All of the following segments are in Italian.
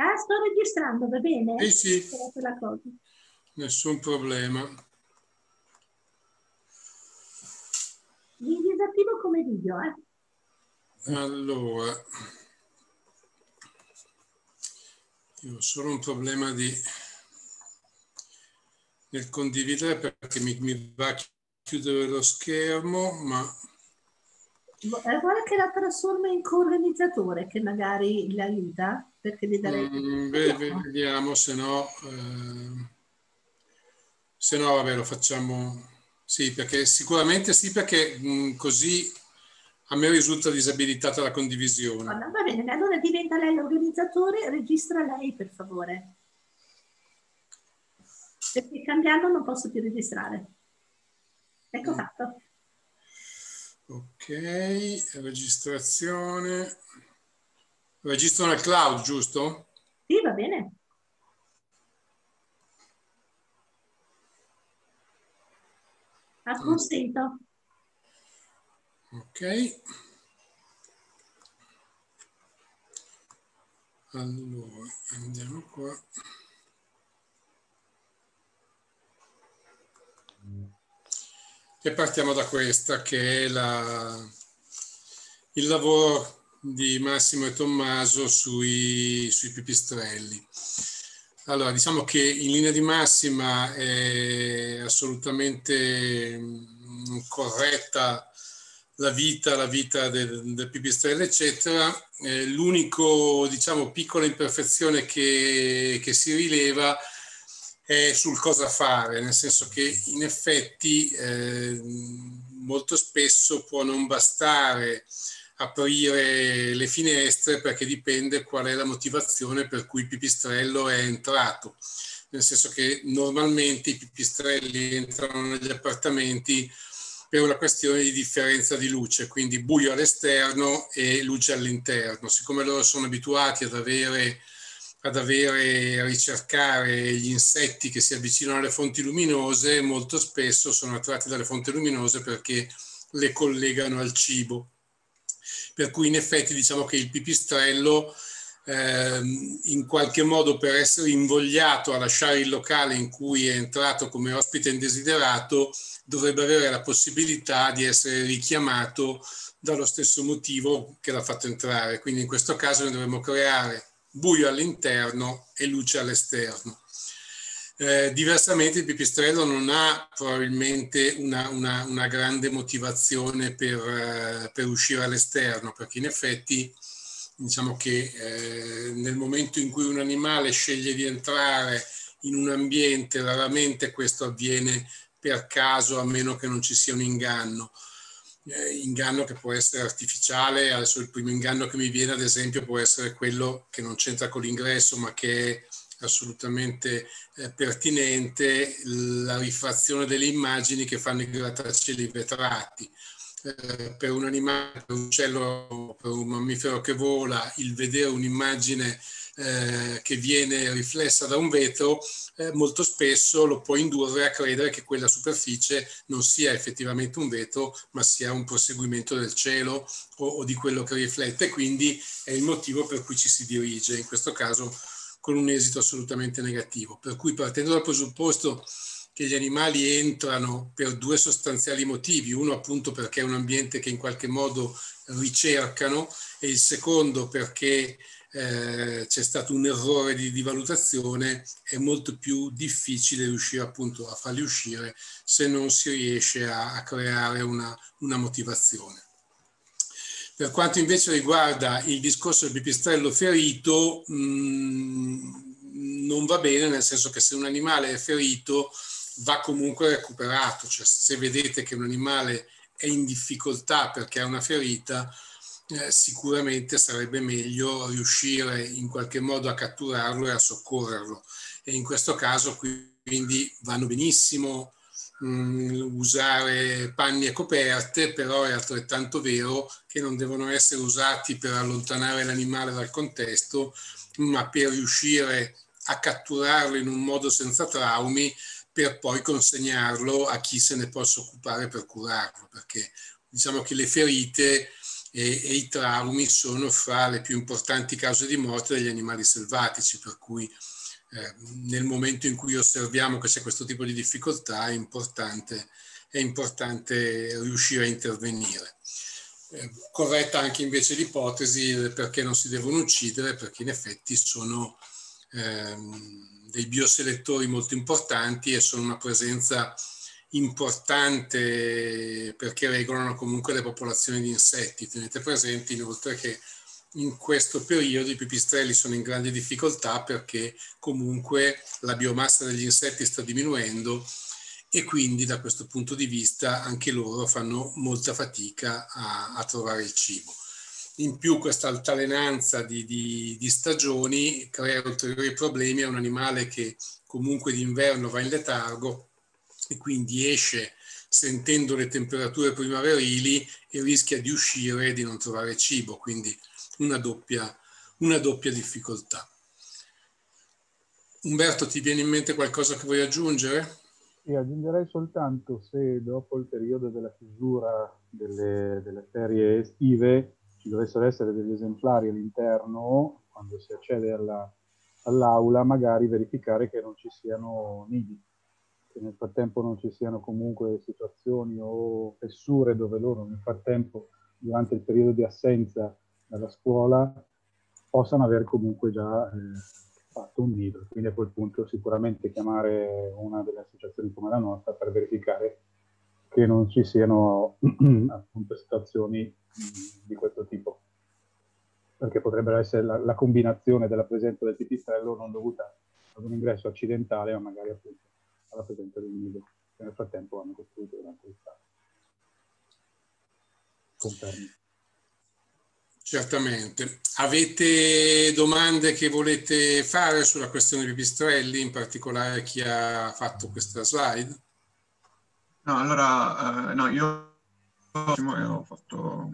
Ah, sto registrando, va bene? Sì, sì. Nessun problema. Mi disattivo come video, eh? Allora, io ho solo un problema di nel condividere perché mi, mi va a chiudere lo schermo, ma Guarda che la trasforma in co-organizzatore che magari l'aiuta perché gli darei... Mm, vediamo, se no... Eh, se no, vabbè, lo facciamo... Sì, perché sicuramente sì, perché mh, mm, così a me risulta disabilitata la condivisione. Va bene, allora diventa lei l'organizzatore, registra lei per favore. Perché cambiando non posso più registrare. Ecco mm. fatto. Ok, registrazione. Registro nel cloud, giusto? Sì, va bene. Acconsento. Ok. Allora, andiamo qua. E partiamo da questa che è la, il lavoro di Massimo e Tommaso sui, sui pipistrelli. Allora, diciamo che in linea di massima è assolutamente mm, corretta la vita, la vita del, del pipistrello, eccetera. Eh, l'unico, diciamo, piccola imperfezione che, che si rileva è sul cosa fare, nel senso che in effetti eh, molto spesso può non bastare aprire le finestre perché dipende qual è la motivazione per cui il pipistrello è entrato. Nel senso che normalmente i pipistrelli entrano negli appartamenti per una questione di differenza di luce, quindi buio all'esterno e luce all'interno. Siccome loro sono abituati ad avere ad avere, a ricercare gli insetti che si avvicinano alle fonti luminose, molto spesso sono attratti dalle fonti luminose perché le collegano al cibo. Per cui in effetti diciamo che il pipistrello eh, in qualche modo per essere invogliato a lasciare il locale in cui è entrato come ospite indesiderato dovrebbe avere la possibilità di essere richiamato dallo stesso motivo che l'ha fatto entrare. Quindi in questo caso noi dovremmo creare buio all'interno e luce all'esterno. Eh, diversamente il pipistrello non ha probabilmente una, una, una grande motivazione per, eh, per, uscire all'esterno, perché in effetti diciamo che eh, nel momento in cui un animale sceglie di entrare in un ambiente, raramente questo avviene per caso, a meno che non ci sia un inganno eh, inganno che può essere artificiale. Adesso il primo inganno che mi viene, ad esempio, può essere quello che non c'entra con l'ingresso, ma che è assolutamente eh, pertinente, la rifrazione delle immagini che fanno i grattacieli vetrati. Eh, per un animale, per un uccello, per un mammifero che vola, il vedere un'immagine eh, che viene riflessa da un vetro, eh, molto spesso lo può indurre a credere che quella superficie non sia effettivamente un vetro, ma sia un proseguimento del cielo o, o di quello che riflette. Quindi è il motivo per cui ci si dirige, in questo caso con un esito assolutamente negativo. Per cui partendo dal presupposto che gli animali entrano per due sostanziali motivi, uno appunto perché è un ambiente che in qualche modo ricercano e il secondo perché eh, c'è stato un errore di, di, valutazione, è molto più difficile riuscire appunto a farli uscire se non si riesce a, a creare una, una motivazione. Per quanto invece riguarda il discorso del pipistrello ferito, mh, mm, non va bene, nel senso che se un animale è ferito va comunque recuperato, cioè se vedete che un animale è in difficoltà perché ha una ferita, eh, sicuramente sarebbe meglio riuscire in qualche modo a catturarlo e a soccorrerlo. E in questo caso quindi vanno benissimo mh, mm, usare panni e coperte, però è altrettanto vero che non devono essere usati per allontanare l'animale dal contesto, ma per riuscire a catturarlo in un modo senza traumi per poi consegnarlo a chi se ne possa occupare per curarlo, perché diciamo che le ferite e, e, i traumi sono fra le più importanti cause di morte degli animali selvatici, per cui eh, nel momento in cui osserviamo che c'è questo tipo di difficoltà è importante, è importante riuscire a intervenire. Eh, corretta anche invece l'ipotesi perché non si devono uccidere, perché in effetti sono ehm, dei bioselettori molto importanti e sono una presenza importante perché regolano comunque le popolazioni di insetti. Tenete presente inoltre che in questo periodo i pipistrelli sono in grande difficoltà perché comunque la biomassa degli insetti sta diminuendo e quindi da questo punto di vista anche loro fanno molta fatica a, a trovare il cibo. In più questa altalenanza di, di, di stagioni crea ulteriori problemi a un animale che comunque d'inverno va in letargo e quindi esce sentendo le temperature primaverili e rischia di uscire e di non trovare cibo, quindi una doppia, una doppia difficoltà. Umberto, ti viene in mente qualcosa che vuoi aggiungere? Sì, aggiungerei soltanto se dopo il periodo della chiusura delle, delle ferie estive ci dovessero essere degli esemplari all'interno, quando si accede alla, all'aula, magari verificare che non ci siano nidi, che nel frattempo non ci siano comunque situazioni o fessure dove loro nel frattempo, durante il periodo di assenza dalla scuola, possano aver comunque già eh, fatto un nido. Quindi a quel punto sicuramente chiamare una delle associazioni come la nostra per verificare che non ci siano appunto situazioni di questo tipo. Perché potrebbe essere la, la combinazione della presenza del pipistrello non dovuta ad un ingresso accidentale, ma magari appunto alla presenza un nido che nel frattempo hanno costruito durante l'estate. Confermi. Certamente. Avete domande che volete fare sulla questione di pipistrelli, in particolare chi ha fatto questa slide? No, allora, eh, no, io ho fatto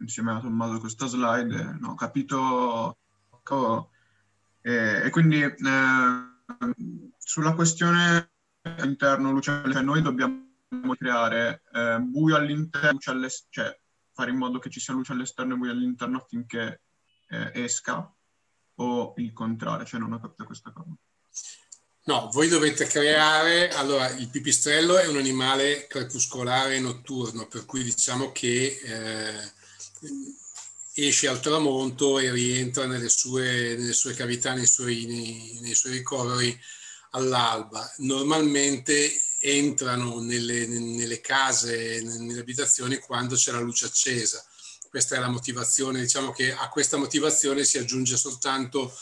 insieme a Tommaso questa slide, no, ho capito eh, e quindi eh, sulla questione interno luce cioè noi dobbiamo creare eh, buio all'interno, luce all'esterno, cioè fare in modo che ci sia luce all'esterno e buio all'interno affinché eh, esca o il contrario, cioè non ho capito questa cosa. No, voi dovete creare, allora il pipistrello è un animale crepuscolare notturno, per cui diciamo che eh, esce al tramonto e rientra nelle sue, nelle sue cavità, nei suoi, nei, nei suoi ricoveri all'alba. Normalmente entrano nelle, nelle case, nelle abitazioni quando c'è la luce accesa. Questa è la motivazione, diciamo che a questa motivazione si aggiunge soltanto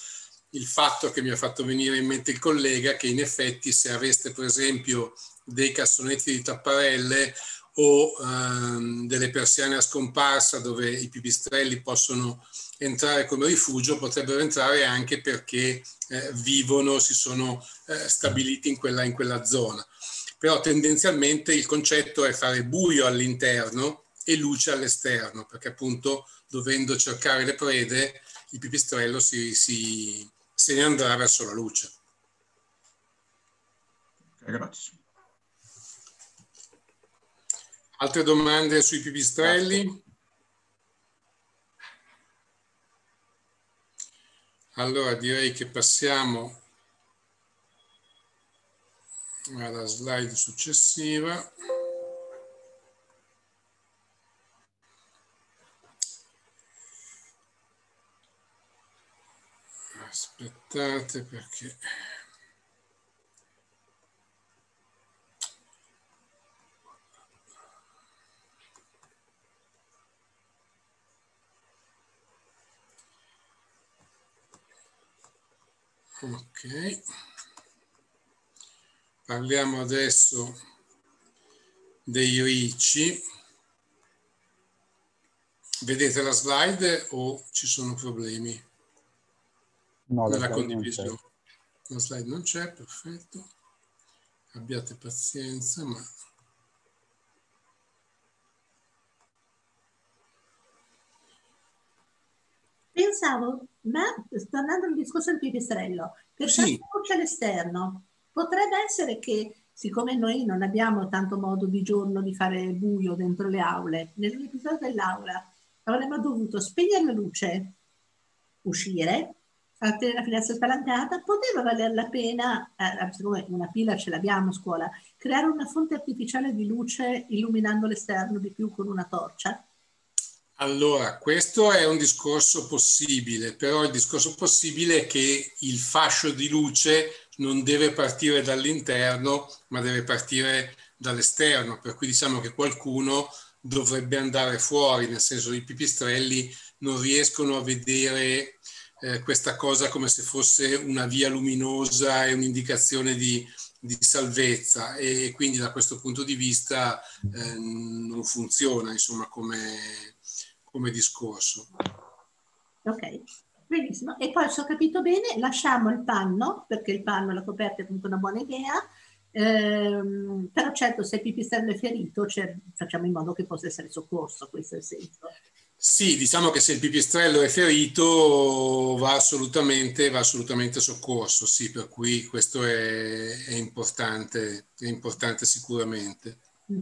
il fatto che mi ha fatto venire in mente il collega che in effetti se aveste per esempio dei cassonetti di tapparelle o ehm, delle persiane a scomparsa dove i pipistrelli possono entrare come rifugio, potrebbero entrare anche perché eh, vivono, si sono eh, stabiliti in quella, in quella zona però tendenzialmente il concetto è fare buio all'interno e luce all'esterno, perché appunto dovendo cercare le prede, il pipistrello si, si, se ne andrà verso la luce. Okay, grazie. Altre domande sui pipistrelli? Allora direi che passiamo alla slide successiva. Aspettate perché... Ok. Parliamo adesso dei ricci. Vedete la slide o ci sono problemi no, nella condivisione? La slide non c'è, perfetto. Abbiate pazienza, ma... Pensavo, ma tornando al discorso del pipistrello, per sì. luce all'esterno, Potrebbe essere che, siccome noi non abbiamo tanto modo di giorno di fare buio dentro le aule, nell'episodio dell'aula avremmo dovuto spegnere la luce, uscire, tenere la finestra spalancata, poteva valer la pena, eh, siccome una pila ce l'abbiamo a scuola, creare una fonte artificiale di luce illuminando l'esterno di più con una torcia? Allora, questo è un discorso possibile, però il discorso possibile è che il fascio di luce non deve partire dall'interno, ma deve partire dall'esterno, per cui diciamo che qualcuno dovrebbe andare fuori, nel senso i pipistrelli non riescono a vedere eh, questa cosa come se fosse una via luminosa e un'indicazione di, di salvezza e quindi da questo punto di vista eh, non funziona insomma come, come discorso. Ok, benissimo. E poi se ho capito bene, lasciamo il panno, perché il panno, la coperta è comunque una buona idea, ehm, però certo se il pipistrello è ferito cioè, facciamo in modo che possa essere soccorso, questo è il senso. Sì, diciamo che se il pipistrello è ferito va assolutamente, va assolutamente soccorso, sì, per cui questo è, è importante, è importante sicuramente. Mm.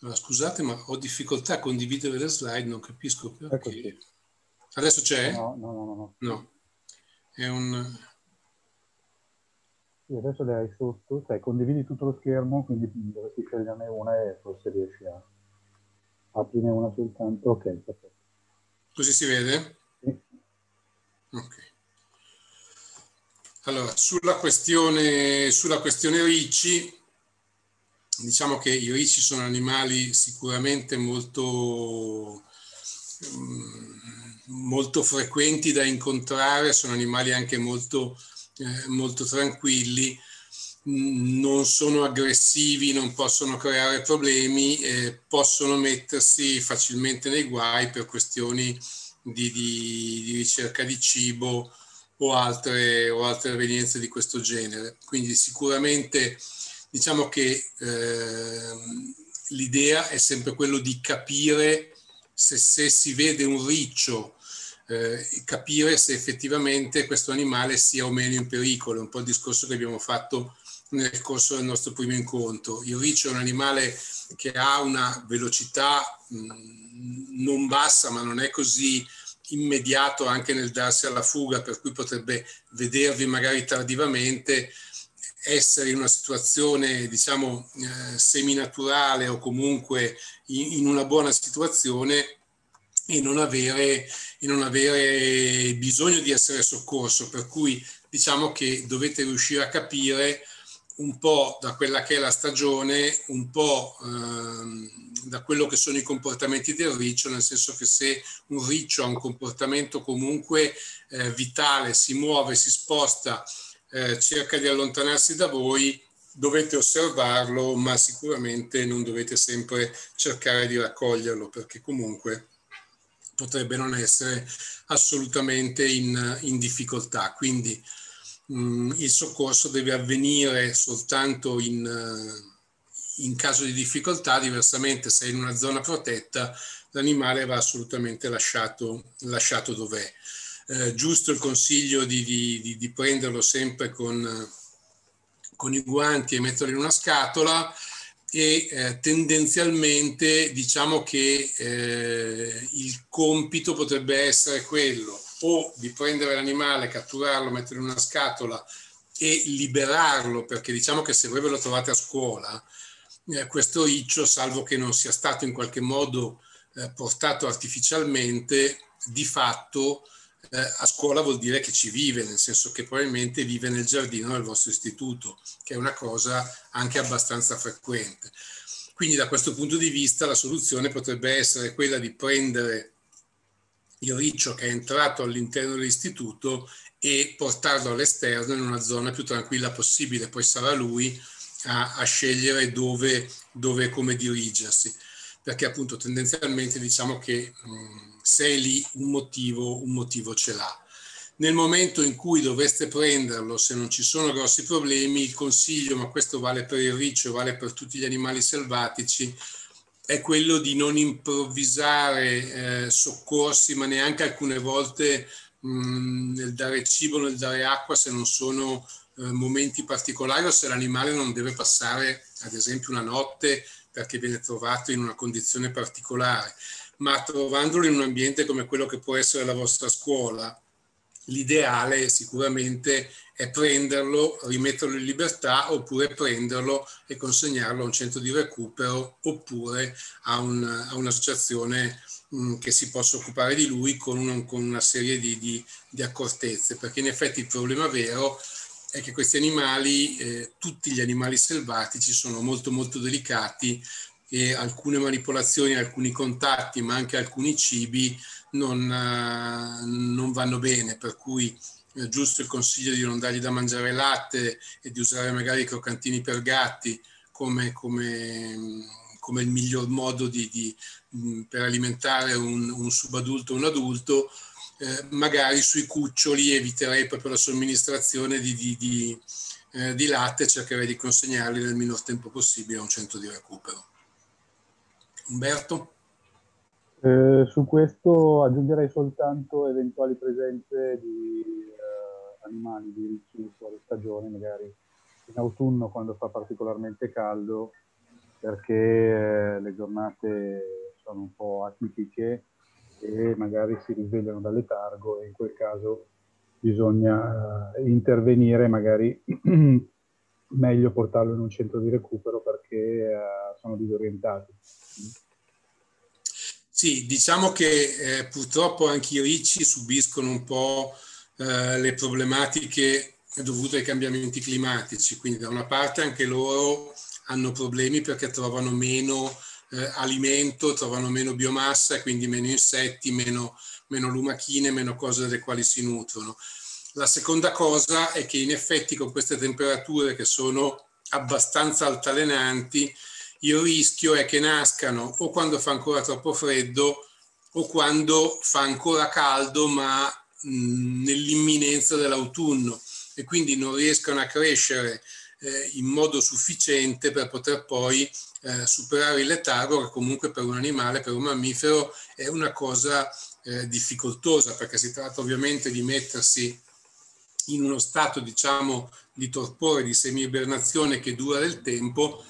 Allora, scusate, ma ho difficoltà a condividere le slide, non capisco perché. Adesso c'è? No, no, no. No. no. È un... Sì, adesso le hai sotto, sai, condividi tutto lo schermo, quindi dovresti sceglierne una e forse riesci a aprine una soltanto. Ok, perfetto. Così si vede? Sì. Ok. Allora, sulla questione, sulla questione ricci, diciamo che i ricci sono animali sicuramente molto, mm, molto frequenti da incontrare, sono animali anche molto, eh, molto tranquilli, non sono aggressivi, non possono creare problemi, possono mettersi facilmente nei guai per questioni di, di, di ricerca di cibo o altre, o altre evenienze di questo genere. Quindi sicuramente diciamo che eh, l'idea è sempre quello di capire se, se si vede un riccio, eh, capire se effettivamente questo animale sia o meno in pericolo, è un po' il discorso che abbiamo fatto nel corso del nostro primo incontro. Il riccio è un animale che ha una velocità mh, non bassa, ma non è così immediato anche nel darsi alla fuga, per cui potrebbe vedervi magari tardivamente essere in una situazione, diciamo, eh, seminaturale o comunque in, in, una buona situazione e non, avere, e non avere bisogno di essere soccorso. Per cui diciamo che dovete riuscire a capire un po' da quella che è la stagione, un po' ehm, da quello che sono i comportamenti del riccio, nel senso che se un riccio ha un comportamento comunque eh, vitale, si muove, si sposta, eh, cerca di allontanarsi da voi, dovete osservarlo, ma sicuramente non dovete sempre cercare di raccoglierlo, perché comunque potrebbe non essere assolutamente in, in difficoltà. Quindi mh, mm, il soccorso deve avvenire soltanto in, in caso di difficoltà, diversamente se è in una zona protetta l'animale va assolutamente lasciato, lasciato dov'è eh, giusto il consiglio di, di, di prenderlo sempre con, con, i guanti e metterlo in una scatola e eh, tendenzialmente diciamo che eh, il compito potrebbe essere quello o di prendere l'animale, catturarlo, metterlo in una scatola e liberarlo, perché diciamo che se voi ve lo trovate a scuola, eh, questo riccio, salvo che non sia stato in qualche modo eh, portato artificialmente, di fatto eh, a scuola vuol dire che ci vive, nel senso che probabilmente vive nel giardino del vostro istituto, che è una cosa anche abbastanza frequente. Quindi da questo punto di vista la soluzione potrebbe essere quella di prendere il riccio che è entrato all'interno dell'istituto e portarlo all'esterno in una zona più tranquilla possibile, poi sarà lui a, a scegliere dove, e come dirigersi, perché appunto tendenzialmente diciamo che mh, se è lì un motivo, un motivo ce l'ha. Nel momento in cui dovreste prenderlo, se non ci sono grossi problemi, il consiglio, ma questo vale per il riccio, vale per tutti gli animali selvatici, è quello di non improvvisare eh, soccorsi, ma neanche alcune volte mh, nel dare cibo, nel dare acqua, se non sono eh, momenti particolari o se l'animale non deve passare, ad esempio, una notte perché viene trovato in una condizione particolare, ma trovandolo in un ambiente come quello che può essere la vostra scuola, l'ideale sicuramente è prenderlo, rimetterlo in libertà oppure prenderlo e consegnarlo a un centro di recupero oppure a, un, a un'associazione mh, che si possa occupare di lui con, un, con una serie di, di, di, accortezze, perché in effetti il problema vero è che questi animali, eh, tutti gli animali selvatici sono molto molto delicati e alcune manipolazioni, alcuni contatti, ma anche alcuni cibi non, uh, non vanno bene, per cui è giusto il consiglio di non dargli da mangiare latte e di usare magari i croccantini per gatti come, come, come il miglior modo di, di, per alimentare un, un subadulto o un adulto, eh, magari sui cuccioli eviterei proprio la somministrazione di, di, di, eh, di latte e cercherei di consegnarli nel minor tempo possibile a un centro di recupero. Umberto? Eh, su questo aggiungerei soltanto eventuali presenze di eh, animali di ricci fuori stagione, magari in autunno quando fa particolarmente caldo, perché eh, le giornate sono un po' atipiche e magari si risvegliano dal letargo e in quel caso bisogna eh, intervenire, magari meglio portarlo in un centro di recupero perché eh, sono disorientati. Sì, diciamo che eh, purtroppo anche i ricci subiscono un po' eh, le problematiche dovute ai cambiamenti climatici, quindi da una parte anche loro hanno problemi perché trovano meno eh, alimento, trovano meno biomassa quindi meno insetti, meno, meno lumachine, meno cose dalle quali si nutrono. La seconda cosa è che in effetti con queste temperature che sono abbastanza altalenanti, il rischio è che nascano o quando fa ancora troppo freddo o quando fa ancora caldo ma nell'imminenza dell'autunno. E quindi non riescano a crescere eh, in modo sufficiente per poter poi eh, superare il letargo che comunque per un animale, per un mammifero è una cosa eh, difficoltosa perché si tratta ovviamente di mettersi in uno stato diciamo di torpore, di semi-ibernazione che dura del tempo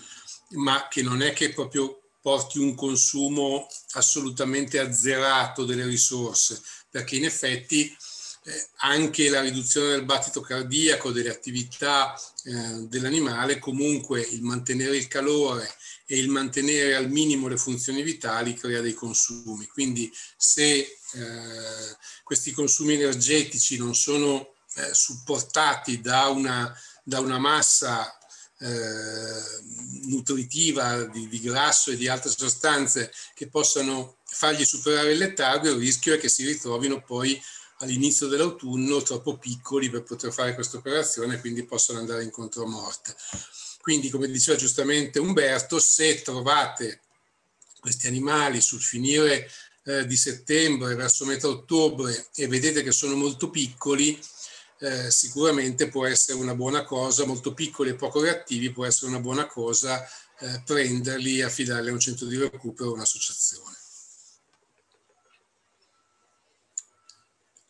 ma che non è che proprio porti un consumo assolutamente azzerato delle risorse, perché in effetti eh, anche la riduzione del battito cardiaco, delle attività eh, dell'animale, comunque il mantenere il calore e il mantenere al minimo le funzioni vitali crea dei consumi. Quindi se eh, questi consumi energetici non sono eh, supportati da una, da una massa eh, nutritiva di, di, grasso e di altre sostanze che possano fargli superare il letargo, il rischio è che si ritrovino poi all'inizio dell'autunno troppo piccoli per poter fare questa operazione e quindi possono andare incontro a morte. Quindi, come diceva giustamente Umberto, se trovate questi animali sul finire eh, di settembre verso metà ottobre e vedete che sono molto piccoli, eh, sicuramente può essere una buona cosa, molto piccoli e poco reattivi, può essere una buona cosa eh, prenderli e affidarli a un centro di recupero o un'associazione.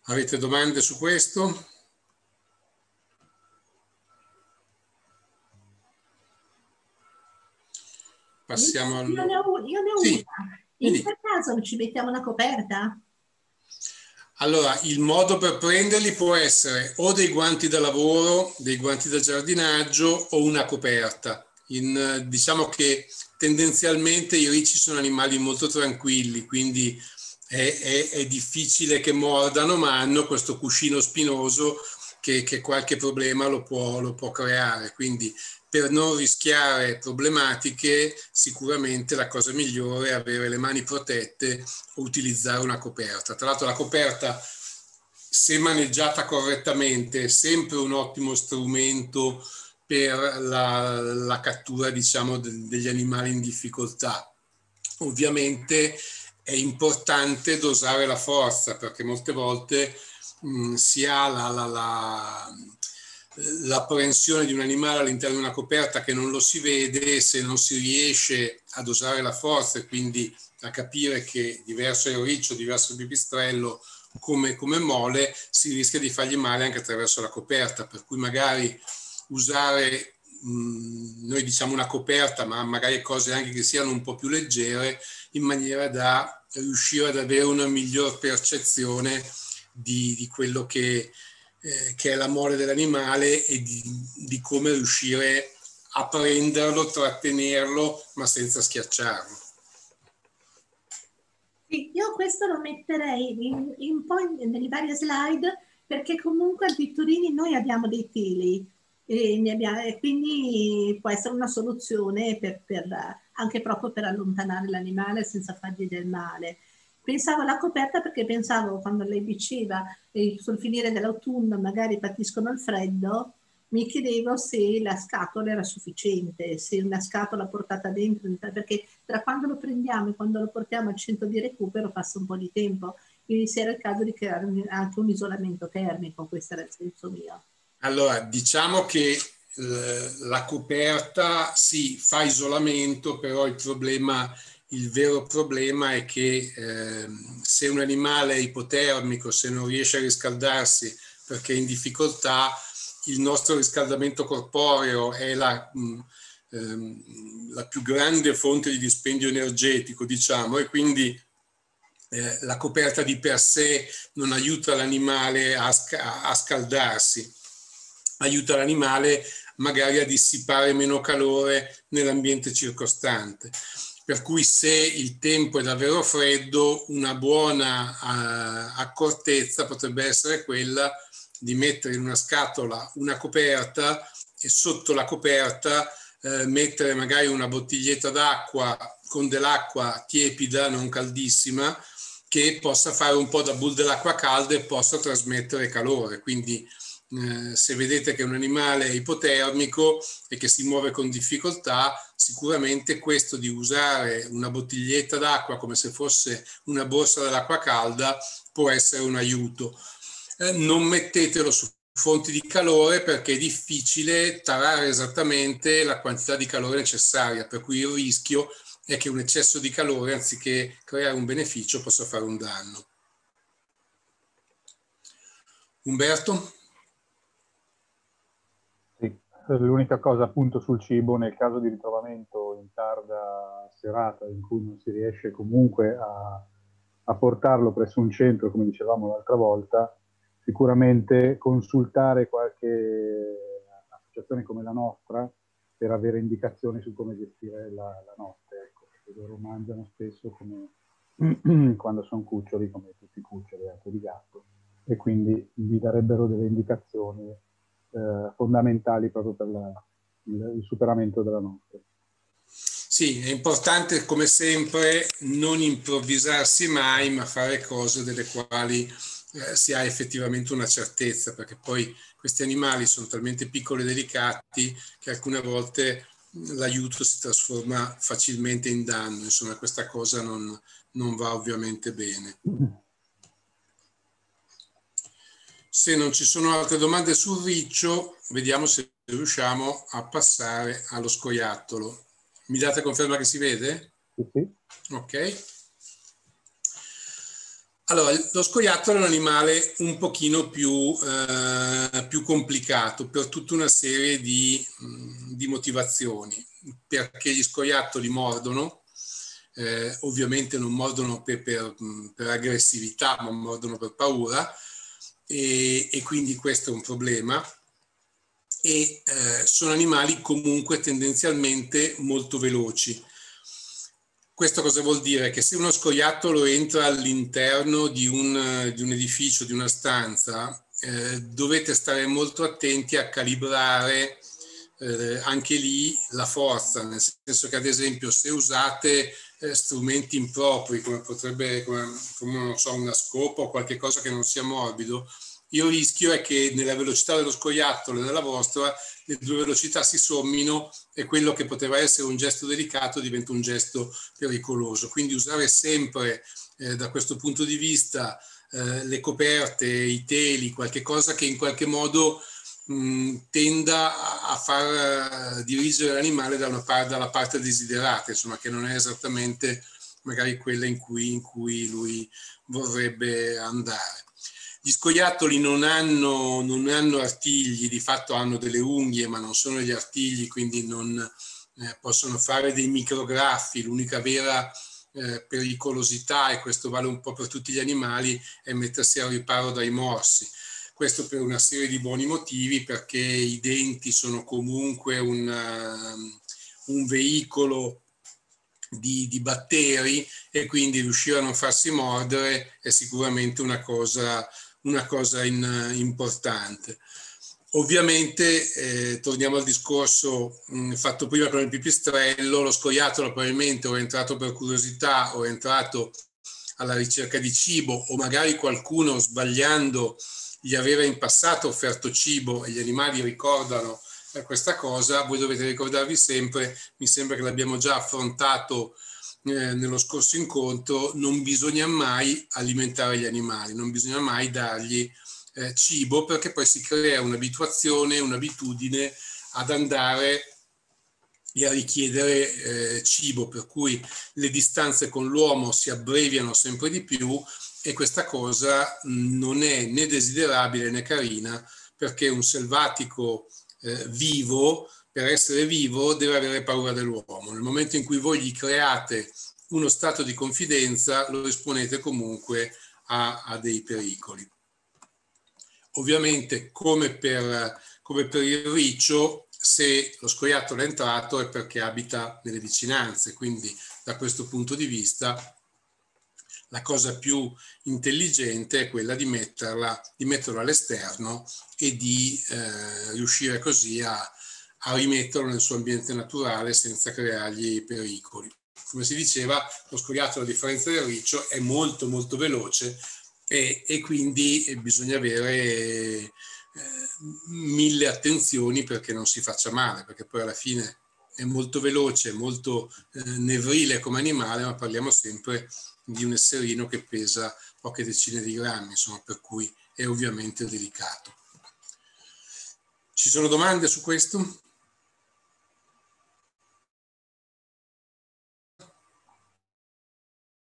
Avete domande su questo? Passiamo al... Io ne ho, io ne ho sì. una. In quel caso ci mettiamo una coperta? Allora, il modo per prenderli può essere o dei guanti da lavoro, dei guanti da giardinaggio o una coperta. In, diciamo che tendenzialmente i ricci sono animali molto tranquilli, quindi è, è, è, difficile che mordano, ma hanno questo cuscino spinoso che, che qualche problema lo può, lo può creare. Quindi per non rischiare problematiche, sicuramente la cosa migliore è avere le mani protette o utilizzare una coperta. Tra l'altro la coperta, se maneggiata correttamente, è sempre un ottimo strumento per la, la cattura diciamo, de, degli animali in difficoltà. Ovviamente è importante dosare la forza perché molte volte mh, si ha la, la, la l'apprensione di un animale all'interno di una coperta che non lo si vede, se non si riesce a dosare la forza e quindi a capire che diverso è il riccio, diverso il pipistrello, come, come mole, si rischia di fargli male anche attraverso la coperta, per cui magari usare mh, noi diciamo una coperta, ma magari cose anche che siano un po' più leggere, in maniera da riuscire ad avere una miglior percezione di, di quello che, eh, che, è l'amore dell'animale e di, di come riuscire a prenderlo, trattenerlo, ma senza schiacciarlo. Sì, io questo lo metterei in, in po' nelle varie slide perché comunque al Vittorini noi abbiamo dei teli e, abbiamo, e quindi può essere una soluzione per, per, anche proprio per allontanare l'animale senza fargli del male. Pensavo alla coperta perché pensavo quando lei diceva eh, sul finire dell'autunno magari patiscono il freddo, mi chiedevo se la scatola era sufficiente, se una scatola portata dentro, perché tra quando lo prendiamo e quando lo portiamo al centro di recupero passa un po' di tempo quindi se era il caso di creare anche un isolamento termico, questo era il senso mio. Allora, diciamo che eh, la coperta sì, fa isolamento, però il problema, il vero problema è che eh, se un animale è ipotermico, se non riesce a riscaldarsi perché è in difficoltà, il nostro riscaldamento corporeo è la, mh, mm, ehm, la più grande fonte di dispendio energetico, diciamo, e quindi eh, la coperta di per sé non aiuta l'animale a, a scaldarsi, aiuta l'animale magari a dissipare meno calore nell'ambiente circostante. Per cui se il tempo è davvero freddo, una buona uh, accortezza potrebbe essere quella di mettere in una scatola una coperta e sotto la coperta uh, mettere magari una bottiglietta d'acqua con dell'acqua tiepida, non caldissima, che possa fare un po' da bull dell'acqua calda e possa trasmettere calore. Quindi eh, se vedete che un animale è ipotermico e che si muove con difficoltà, sicuramente questo di usare una bottiglietta d'acqua come se fosse una borsa dell'acqua calda può essere un aiuto. Eh, non mettetelo su fonti di calore perché è difficile tarare esattamente la quantità di calore necessaria, per cui il rischio è che un eccesso di calore, anziché creare un beneficio, possa fare un danno. Umberto? L'unica cosa appunto sul cibo, nel caso di ritrovamento in tarda serata in cui non si riesce comunque a, a portarlo presso un centro, come dicevamo l'altra volta, sicuramente consultare qualche associazione come la nostra per avere indicazioni su come gestire la, la notte. Ecco loro mangiano spesso come quando sono cuccioli, come tutti i cuccioli anche di gatto, e quindi gli darebbero delle indicazioni eh, fondamentali proprio per la, il, il superamento della notte. Sì, è importante come sempre non improvvisarsi mai, ma fare cose delle quali eh, si ha effettivamente una certezza, perché poi questi animali sono talmente piccoli e delicati che alcune volte l'aiuto si trasforma facilmente in danno, insomma questa cosa non, non va ovviamente bene. Se non ci sono altre domande sul riccio, vediamo se riusciamo a passare allo scoiattolo. Mi date conferma che si vede? Ok. Allora, lo scoiattolo è un animale un pochino più, eh, più complicato per tutta una serie di, di motivazioni, perché gli scoiattoli mordono, eh, ovviamente non mordono per, per, per, aggressività, ma mordono per paura e, e quindi questo è un problema. E eh, sono animali comunque tendenzialmente molto veloci questo cosa vuol dire? Che se uno scoiattolo entra all'interno di un, di un edificio, di una stanza, eh, dovete stare molto attenti a calibrare eh, anche lì la forza, nel senso che ad esempio se usate eh, strumenti impropri come potrebbe, come, come so, una scopa o qualche cosa che non sia morbido, il rischio è che nella velocità dello scoiattolo e nella vostra le due velocità si sommino e quello che poteva essere un gesto delicato diventa un gesto pericoloso. Quindi usare sempre eh, da questo punto di vista eh, le coperte, i teli, qualche cosa che in qualche modo mh, tenda a far uh, dirigere l'animale da par- dalla parte desiderata, insomma che non è esattamente magari quella in cui, in cui lui vorrebbe andare. Gli scoiattoli non hanno, non hanno artigli, di fatto hanno delle unghie, ma non sono degli artigli, quindi non eh, possono fare dei micrograffi. L'unica vera eh, pericolosità, e questo vale un po' per tutti gli animali, è mettersi al riparo dai morsi. Questo per una serie di buoni motivi, perché i denti sono comunque un, uh, un veicolo di, di, batteri e quindi riuscire a non farsi mordere è sicuramente una cosa una cosa in, importante. Ovviamente, eh, torniamo al discorso mh, mm, fatto prima con il pipistrello, lo scoiattolo probabilmente o è entrato per curiosità o è entrato alla ricerca di cibo o magari qualcuno sbagliando gli aveva in passato offerto cibo e gli animali ricordano eh, questa cosa, voi dovete ricordarvi sempre, mi sembra che l'abbiamo già affrontato eh, nello scorso incontro, non bisogna mai alimentare gli animali, non bisogna mai dargli eh, cibo perché poi si crea un'abituazione, un'abitudine ad andare e a richiedere eh, cibo, per cui le distanze con l'uomo si abbreviano sempre di più e questa cosa non è né desiderabile né carina perché un selvatico eh, vivo per essere vivo deve avere paura dell'uomo. Nel momento in cui voi gli create uno stato di confidenza, lo esponete comunque a, a dei pericoli. Ovviamente, come per, come per il riccio, se lo scoiattolo è entrato è perché abita nelle vicinanze, quindi da questo punto di vista la cosa più intelligente è quella di, metterla, di metterlo all'esterno e di eh, riuscire così a, a rimetterlo nel suo ambiente naturale senza creargli pericoli. Come si diceva, lo scoiattolo, a differenza del riccio, è molto molto veloce e, e quindi bisogna avere eh, mille attenzioni perché non si faccia male, perché poi alla fine è molto veloce, molto eh, nevrile come animale, ma parliamo sempre di un esserino che pesa poche decine di grammi, insomma, per cui è ovviamente delicato. Ci sono domande su questo?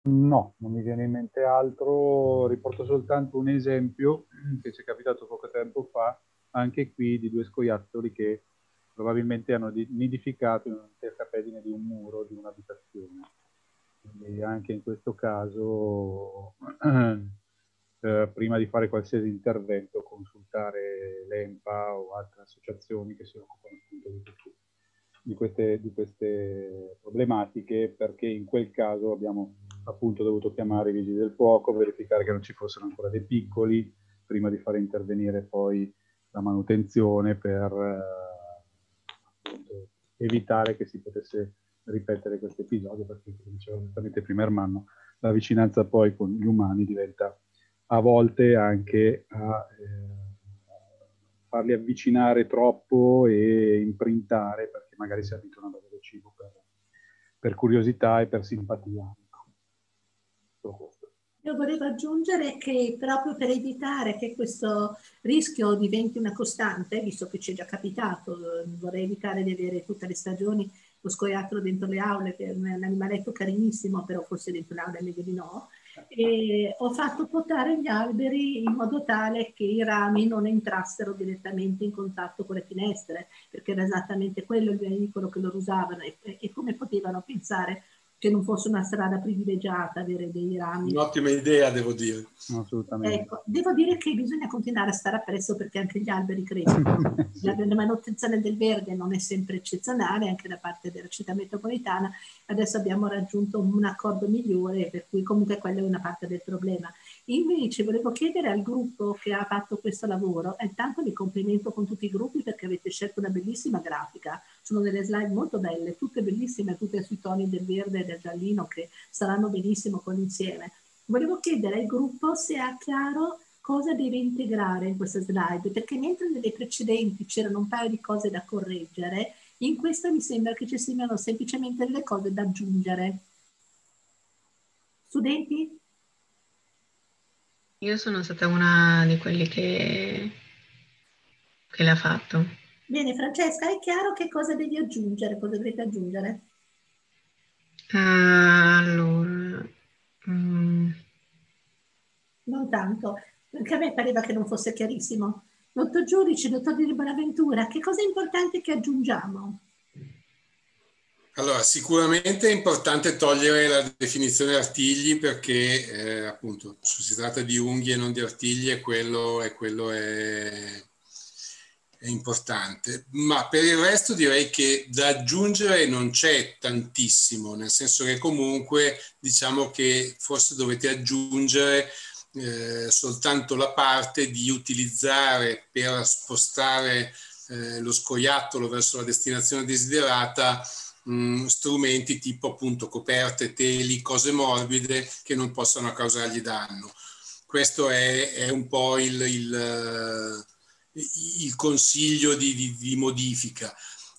No, non mi viene in mente altro, riporto soltanto un esempio che ci è capitato poco tempo fa, anche qui di due scoiattoli che probabilmente hanno nidificato in un'intercapedine di un muro di un'abitazione. Quindi anche in questo caso, eh, prima di fare qualsiasi intervento, consultare l'EMPA o altre associazioni che si occupano appunto di questo di queste, di queste problematiche perché in quel caso abbiamo appunto dovuto chiamare i vigili del fuoco, verificare che non ci fossero ancora dei piccoli prima di fare intervenire poi la manutenzione per eh, evitare che si potesse ripetere questo episodio perché come diceva giustamente prima Ermanno la vicinanza poi con gli umani diventa a volte anche a eh, farli avvicinare troppo e imprintare perché magari si abituano ad avere cibo per, per curiosità e per simpatia. Ecco. Io volevo aggiungere che proprio per evitare che questo rischio diventi una costante, visto che ci è già capitato, vorrei evitare di avere tutte le stagioni lo scoiattolo dentro le aule, che è un animaletto carinissimo, però forse dentro le aule è meglio di no, e ho fatto potare gli alberi in modo tale che i rami non entrassero direttamente in contatto con le finestre, perché era esattamente quello il veicolo che loro usavano e, e come potevano pensare che non fosse una strada privilegiata avere dei rami. Un'ottima idea, devo dire. Assolutamente. Ecco, devo dire che bisogna continuare a stare appresso perché anche gli alberi crescono. La manutenzione del verde non è sempre eccezionale, anche da parte della città metropolitana. Adesso abbiamo raggiunto un accordo migliore, per cui comunque quella è una parte del problema. Invece volevo chiedere al gruppo che ha fatto questo lavoro, e intanto mi complimento con tutti i gruppi perché avete scelto una bellissima grafica, sono delle slide molto belle, tutte bellissime, tutte sui toni del verde e del giallino che saranno benissimo con l'insieme. Volevo chiedere al gruppo se ha chiaro cosa deve integrare in questa slide, perché mentre nelle precedenti c'erano un paio di cose da correggere, in questa mi sembra che ci siano semplicemente delle cose da aggiungere. Studenti? Io sono stata una di quelli che, che l'ha fatto. Bene, Francesca, è chiaro che cosa devi aggiungere, cosa dovrete aggiungere? Uh, allora... Mm. Non tanto. Anche a me pareva che non fosse chiarissimo. Dottor Giudice, dottor Di Bonaventura, che cosa è importante che aggiungiamo? Allora, sicuramente è importante togliere la definizione artigli perché eh, appunto si tratta di unghie e non di artigli quello, e quello è, è, importante. Ma per il resto direi che da aggiungere non c'è tantissimo, nel senso che comunque diciamo che forse dovete aggiungere eh, soltanto la parte di utilizzare per spostare eh, lo scoiattolo verso la destinazione desiderata mh, mm, strumenti tipo appunto coperte, teli, cose morbide che non possano causargli danno. Questo è, è un po' il, il, il consiglio di, di, di modifica.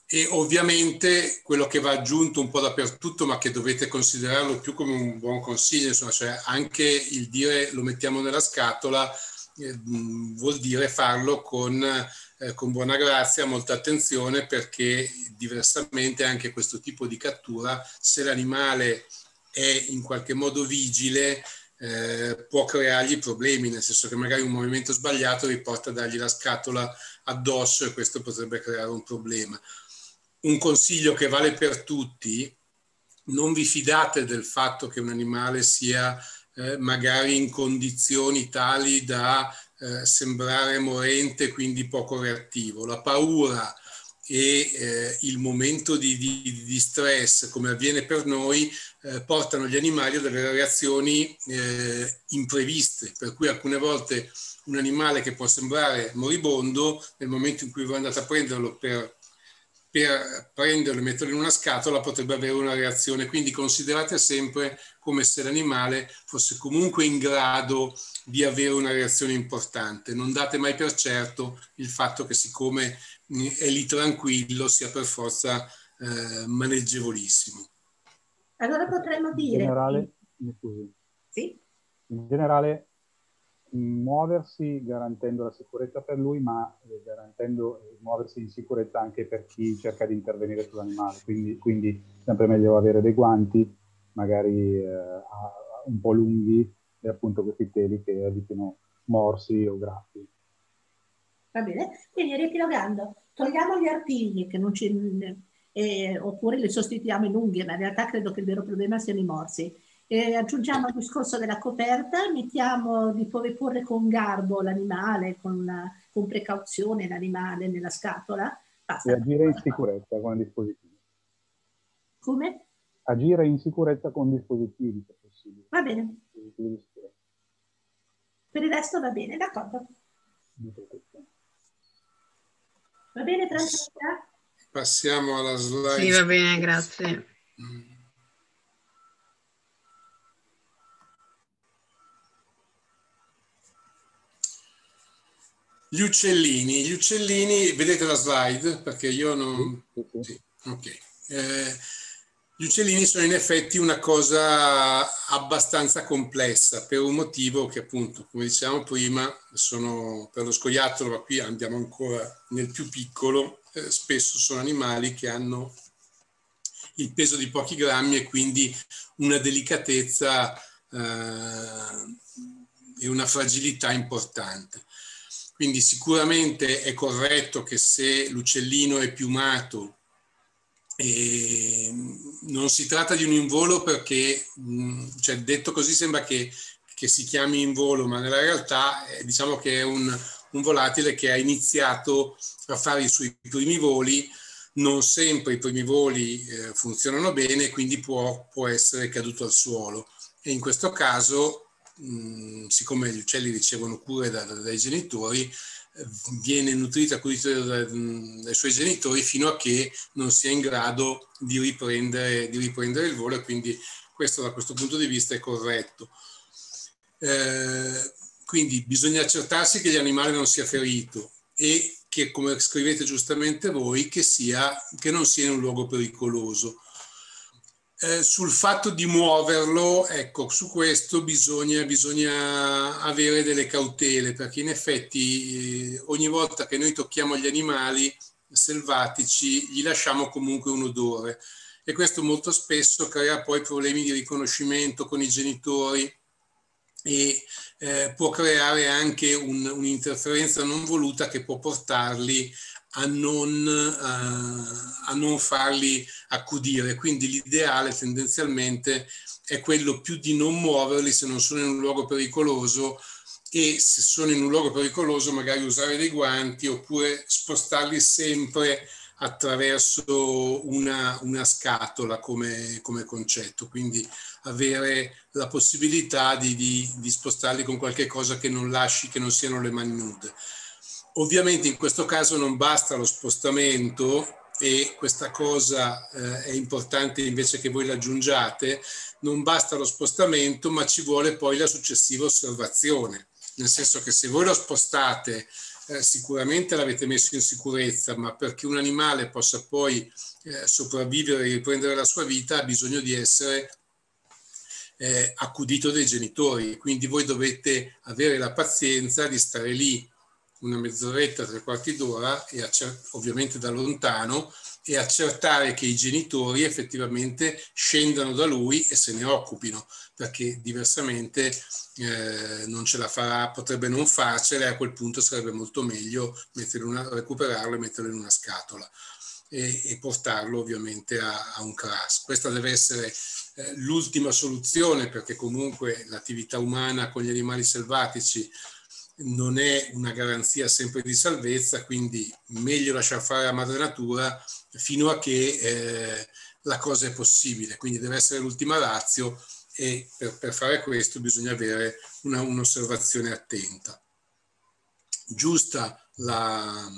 E ovviamente quello che va aggiunto un po' dappertutto, ma che dovete considerarlo più come un buon consiglio, insomma, cioè anche il dire lo mettiamo nella scatola eh, vuol dire farlo con eh, con buona grazia, molta attenzione perché diversamente anche questo tipo di cattura, se l'animale è in qualche modo vigile, eh, può creargli problemi, nel senso che magari un movimento sbagliato riporta a dargli la scatola addosso e questo potrebbe creare un problema. Un consiglio che vale per tutti, non vi fidate del fatto che un animale sia eh, magari in condizioni tali da eh, sembrare morente, quindi poco reattivo. La paura e eh, il momento di, di, di, stress, come avviene per noi, eh, portano gli animali ad avere reazioni eh, impreviste, per cui alcune volte un animale che può sembrare moribondo, nel momento in cui voi andate a prenderlo per per prenderlo e metterlo in una scatola potrebbe avere una reazione. Quindi considerate sempre come se l'animale fosse comunque in grado di avere una reazione importante. Non date mai per certo il fatto che siccome è lì tranquillo sia per forza eh, maneggevolissimo. Allora potremmo dire... In generale, sì? in generale muoversi garantendo la sicurezza per lui, ma eh, garantendo eh, muoversi in sicurezza anche per chi cerca di intervenire sull'animale. Quindi, quindi sempre meglio avere dei guanti, magari eh, un po' lunghi, e appunto questi teli che evitino morsi o graffi. Va bene, quindi riepilogando, togliamo gli artigli che non ci, eh, oppure li sostituiamo in unghie, ma in realtà credo che il vero problema siano i morsi eh, aggiungiamo al discorso della coperta, mettiamo di porre con garbo l'animale, con, con precauzione l'animale nella scatola. Basta. E agire in sicurezza con dispositivi. Come? Agire in sicurezza con dispositivi, se possibile. Va bene. Per il resto va bene, d'accordo. Va bene, Francesca? Passiamo alla slide. Sì, va bene, grazie. Gli uccellini, gli uccellini, vedete la slide? Perché io non... Sì, ok. Eh, gli uccellini sono in effetti una cosa abbastanza complessa per un motivo che appunto, come dicevamo prima, sono per lo scoiattolo, ma qui andiamo ancora nel più piccolo, eh, spesso sono animali che hanno il peso di pochi grammi e quindi una delicatezza eh, e una fragilità importante. Quindi sicuramente è corretto che se l'uccellino è piumato, eh, non si tratta di un involo perché, mh, cioè, detto così sembra che, che, si chiami involo, ma nella realtà eh, diciamo che è un, un volatile che ha iniziato a fare i suoi primi voli, non sempre i primi voli eh, funzionano bene, quindi può, può essere caduto al suolo. E in questo caso mh, siccome gli uccelli ricevono cure da, da, dai genitori, viene nutrito e accudito dai, dai suoi genitori fino a che non sia in grado di riprendere, di riprendere il volo e quindi questo da questo punto di vista è corretto. Eh, quindi bisogna accertarsi che l'animale non sia ferito e che, come scrivete giustamente voi, che, sia, che non sia in un luogo pericoloso. Eh, sul fatto di muoverlo, ecco, su questo bisogna, bisogna avere delle cautele, perché in effetti eh, ogni volta che noi tocchiamo gli animali selvatici gli lasciamo comunque un odore. E questo molto spesso crea poi problemi di riconoscimento con i genitori e eh, può creare anche un, un'interferenza non voluta che può portarli a non, uh, a non farli accudire. Quindi l'ideale tendenzialmente è quello più di non muoverli se non sono in un luogo pericoloso e se sono in un luogo pericoloso magari usare dei guanti oppure spostarli sempre attraverso una, una scatola come, come, concetto, quindi avere la possibilità di, di, di spostarli con qualche cosa che non lasci, che non siano le mani nude. Ovviamente in questo caso non basta lo spostamento e questa cosa eh, è importante invece che voi l'aggiungiate, non basta lo spostamento ma ci vuole poi la successiva osservazione, nel senso che se voi lo spostate eh, sicuramente l'avete messo in sicurezza, ma perché un animale possa poi eh, sopravvivere e riprendere la sua vita ha bisogno di essere eh, accudito dai genitori, quindi voi dovete avere la pazienza di stare lì una mezz'oretta, tre quarti d'ora, e ovviamente da lontano, e accertare che i genitori effettivamente scendano da lui e se ne occupino, perché diversamente eh, non ce la farà, potrebbe non farcela e a quel punto sarebbe molto meglio una, recuperarlo e metterlo in una scatola e, e portarlo ovviamente a, a, un crash. Questa deve essere eh, l'ultima soluzione perché comunque l'attività umana con gli animali selvatici non è una garanzia sempre di salvezza, quindi meglio lasciar fare la madre natura fino a che eh, la cosa è possibile. Quindi deve essere l'ultima razio e per, per fare questo bisogna avere una, un'osservazione attenta. Giusta la,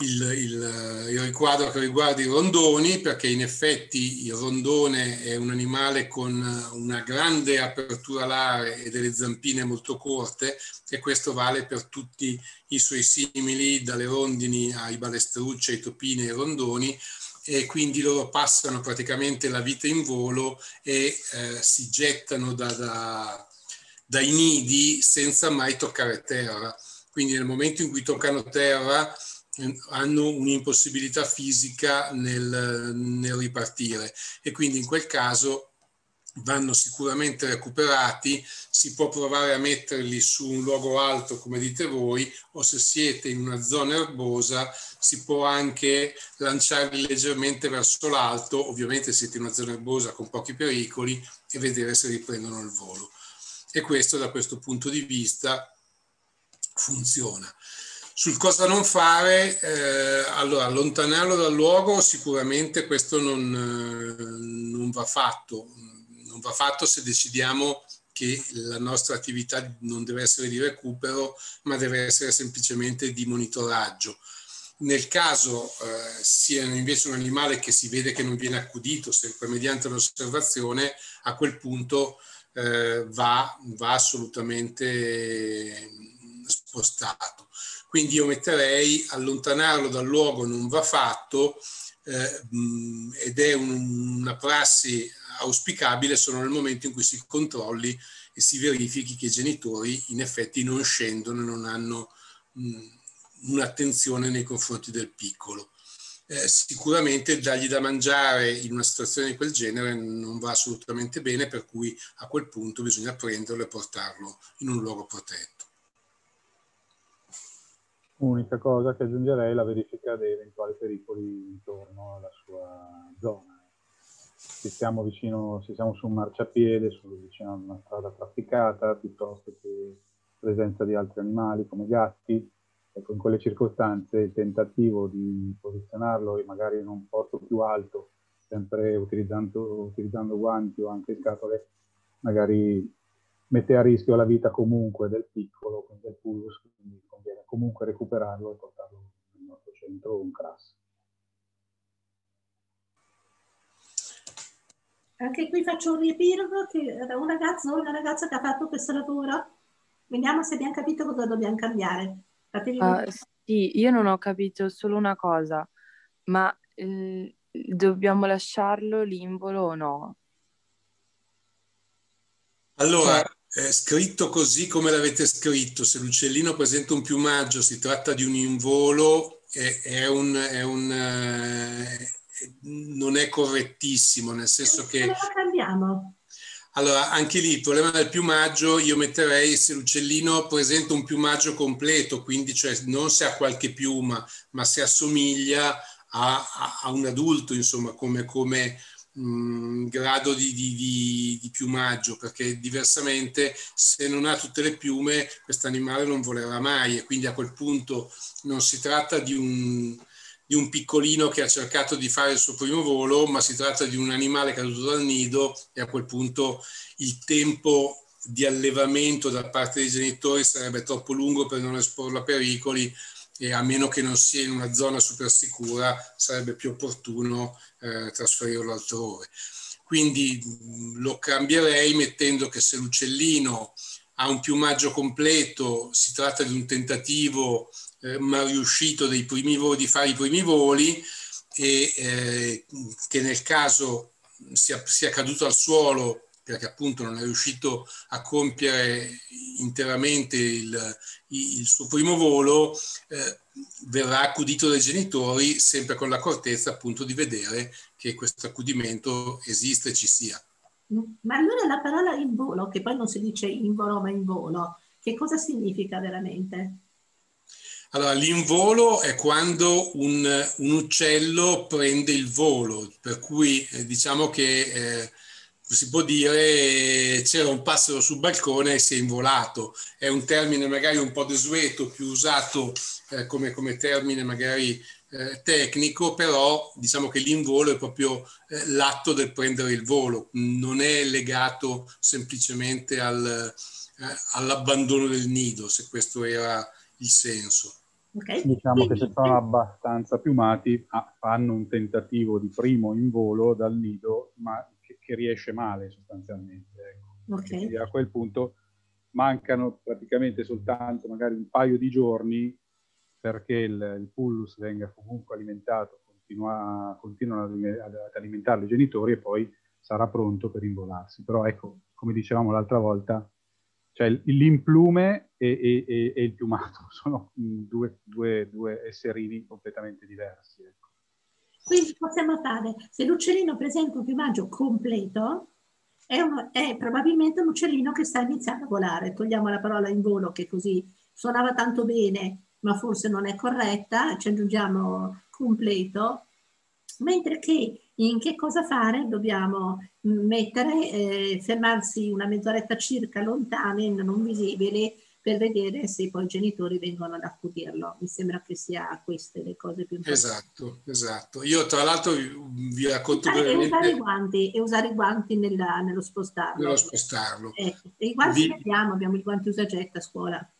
il, il, il, riquadro che riguarda i rondoni, perché in effetti il rondone è un animale con una grande apertura alare e delle zampine molto corte e questo vale per tutti i suoi simili, dalle rondini ai balestrucci, ai topini, ai rondoni, e quindi loro passano praticamente la vita in volo e eh, si gettano da, da, dai nidi senza mai toccare terra. Quindi nel momento in cui toccano terra hanno un'impossibilità fisica nel, nel ripartire e quindi in quel caso vanno sicuramente recuperati, si può provare a metterli su un luogo alto come dite voi o se siete in una zona erbosa si può anche lanciarli leggermente verso l'alto, ovviamente siete in una zona erbosa con pochi pericoli e vedere se riprendono il volo. E questo da questo punto di vista funziona. Sul cosa non fare, eh, allora allontanarlo dal luogo sicuramente questo non, eh, non, va fatto, non va fatto se decidiamo che la nostra attività non deve essere di recupero, ma deve essere semplicemente di monitoraggio. Nel caso eh, sia invece un animale che si vede che non viene accudito, sempre mediante l'osservazione, a quel punto eh, va, va assolutamente spostato. Quindi io metterei allontanarlo dal luogo non va fatto eh, ed è un, una prassi auspicabile solo nel momento in cui si controlli e si verifichi che i genitori in effetti non scendono e non hanno un'attenzione nei confronti del piccolo. Eh, sicuramente dargli da mangiare in una situazione di quel genere non va assolutamente bene, per cui a quel punto bisogna prenderlo e portarlo in un luogo protetto. Unica cosa che aggiungerei è la verifica dei eventuali pericoli intorno alla sua zona. Se siamo vicino, se siamo su un marciapiede, su, vicino a una strada trafficata, piuttosto che presenza di altri animali come gatti, ecco, in quelle circostanze il tentativo di posizionarlo magari in un posto più alto, sempre utilizzando, utilizzando guanti o anche scatole, magari mette a rischio la vita comunque del piccolo, quindi del pulus, comunque recuperarlo e portarlo nel nostro centro un CRAS. Anche qui faccio un riepilogo che era un ragazzo o una ragazza che ha fatto questo lavoro. Vediamo se abbiamo capito cosa dobbiamo cambiare. Uh, sì, io non ho capito solo una cosa, ma eh, dobbiamo lasciarlo l'involo o no? Allora, cioè eh, scritto così come l'avete scritto, se l'uccellino presenta un piumaggio, si tratta di un involo, è, è un, è un eh, non è correttissimo, nel senso che... Come lo cambiamo? Allora, anche lì il problema del piumaggio, io metterei se l'uccellino presenta un piumaggio completo, quindi cioè non se ha qualche piuma, ma se assomiglia a, a, a un adulto, insomma, come, come mm, grado di, di, di, di, piumaggio, perché diversamente se non ha tutte le piume, questo animale non volerà mai e quindi a quel punto non si tratta di un, di un piccolino che ha cercato di fare il suo primo volo, ma si tratta di un animale caduto dal nido e a quel punto il tempo di allevamento da parte dei genitori sarebbe troppo lungo per non esporlo a pericoli e a meno che non sia in una zona super sicura sarebbe più opportuno eh, trasferirlo altrove. Quindi lo cambierei mettendo che se l'uccellino ha un piumaggio completo, si tratta di un tentativo eh, mal riuscito dei primi voli, di fare i primi voli e eh, che nel caso sia, sia caduto al suolo perché appunto non è riuscito a compiere interamente il, il suo primo volo, eh, verrà accudito dai genitori sempre con l'accortezza appunto di vedere che questo accudimento esiste e ci sia. Ma allora la parola in volo, che poi non si dice in volo ma in volo, che cosa significa veramente? Allora, l'involo è quando un, un, uccello prende il volo, per cui eh, diciamo che eh, si può dire c'era un passero sul balcone e si è involato. È un termine magari un po' desueto, più usato eh, come, come, termine magari eh, tecnico, però diciamo che l'involo è proprio eh, l'atto del prendere il volo, non è legato semplicemente al, eh, all'abbandono del nido, se questo era il senso. Okay. Diciamo che se sono abbastanza piumati ah, fanno un tentativo di primo in volo dal nido, ma che, riesce male sostanzialmente. Ecco. Okay. Quindi a quel punto mancano praticamente soltanto magari un paio di giorni perché il, il pullus venga comunque alimentato, continua, continuano ad alimentarlo i genitori e poi sarà pronto per involarsi. Però ecco, come dicevamo l'altra volta, cioè l'implume e, e, e, il piumato sono due, due, due esserini completamente diversi. Ecco. Quindi possiamo fare, se l'uccellino presenta un piumaggio completo, è, un, è, probabilmente un uccellino che sta iniziando a volare. Togliamo la parola in volo che così suonava tanto bene, ma forse non è corretta, ci aggiungiamo completo, mentre che in che cosa fare dobbiamo mettere, eh, fermarsi una mezz'oretta circa lontane, non visibili, per vedere se poi i genitori vengono ad accudirlo. Mi sembra che sia queste le cose più importanti. Esatto, esatto. Io tra l'altro vi racconto usare, brevemente... E usare i guanti, e usare i guanti nella, nello spostarlo. Nello spostarlo. Ecco. E i guanti vi... abbiamo, abbiamo i guanti usagetta a scuola.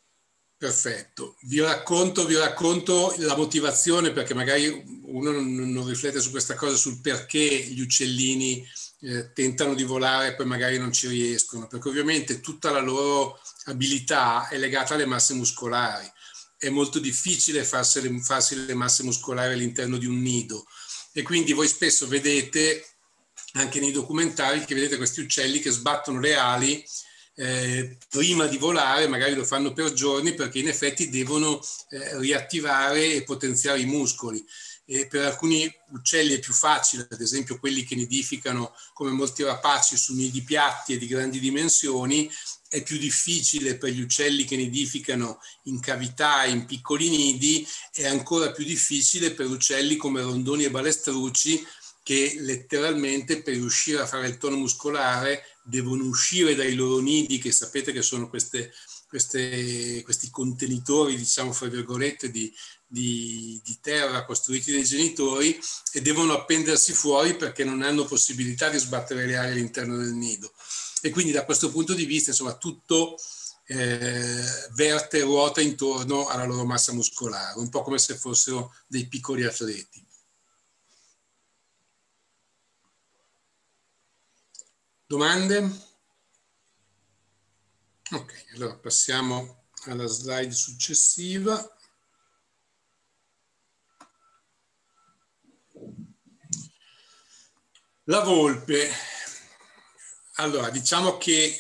Perfetto, vi racconto, vi racconto la motivazione perché magari uno non, riflette su questa cosa, sul perché gli uccellini eh, tentano di volare e poi magari non ci riescono, perché ovviamente tutta la loro abilità è legata alle masse muscolari. È molto difficile farsi le, farsi le masse muscolari all'interno di un nido e quindi voi spesso vedete anche nei documentari che vedete questi uccelli che sbattono le ali eh, prima di volare, magari lo fanno per giorni perché in effetti devono eh, riattivare e potenziare i muscoli. E per alcuni uccelli è più facile, ad esempio quelli che nidificano come molti rapaci su nidi piatti e di grandi dimensioni, è più difficile per gli uccelli che nidificano in cavità, in piccoli nidi, è ancora più difficile per uccelli come rondoni e balestrucci che letteralmente per riuscire a fare il tono muscolare devono uscire dai loro nidi, che sapete che sono queste, queste, questi contenitori, diciamo, fra virgolette, di, di, di, terra costruiti dai genitori e devono appendersi fuori perché non hanno possibilità di sbattere le ali all'interno del nido. E quindi da questo punto di vista, insomma, tutto eh, verte e ruota intorno alla loro massa muscolare, un po' come se fossero dei piccoli atleti. Domande? Ok, allora passiamo alla slide successiva. La volpe. Allora, diciamo che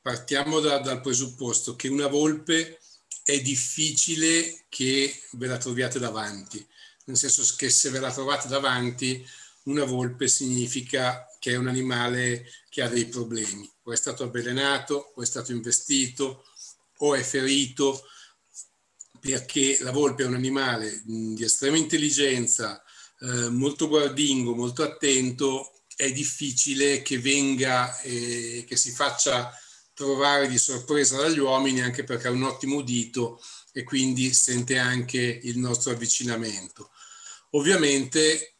partiamo da, dal presupposto che una volpe è difficile che ve la troviate davanti, nel senso che se ve la trovate davanti, una volpe significa che è un animale che ha dei problemi, o è stato avvelenato, o è stato investito, o è ferito, perché la volpe è un animale di estrema intelligenza, eh, molto guardingo, molto attento, è difficile che venga eh, che si faccia trovare di sorpresa dagli uomini, anche perché ha un ottimo udito e quindi sente anche il nostro avvicinamento. Ovviamente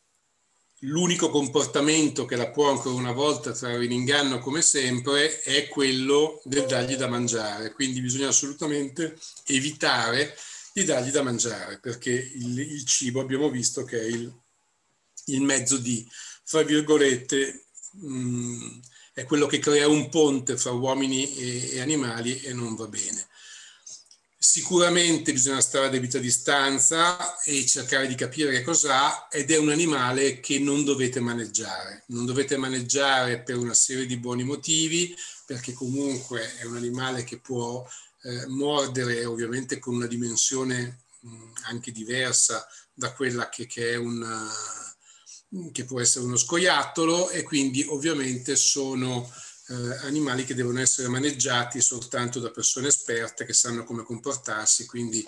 l'unico comportamento che la può ancora una volta trarre in inganno, come sempre, è quello del dargli da mangiare. Quindi bisogna assolutamente evitare di dargli da mangiare, perché il, il cibo abbiamo visto che è il, il mezzo di, fra virgolette, mh, mm, è quello che crea un ponte fra uomini e, e animali e non va bene. Sicuramente bisogna stare a debita distanza e cercare di capire che cos'ha ed è un animale che non dovete maneggiare. Non dovete maneggiare per una serie di buoni motivi, perché comunque è un animale che può eh, mordere ovviamente con una dimensione mh, anche diversa da quella che, che, è un, che può essere uno scoiattolo e quindi ovviamente sono eh, animali che devono essere maneggiati soltanto da persone esperte che sanno come comportarsi, quindi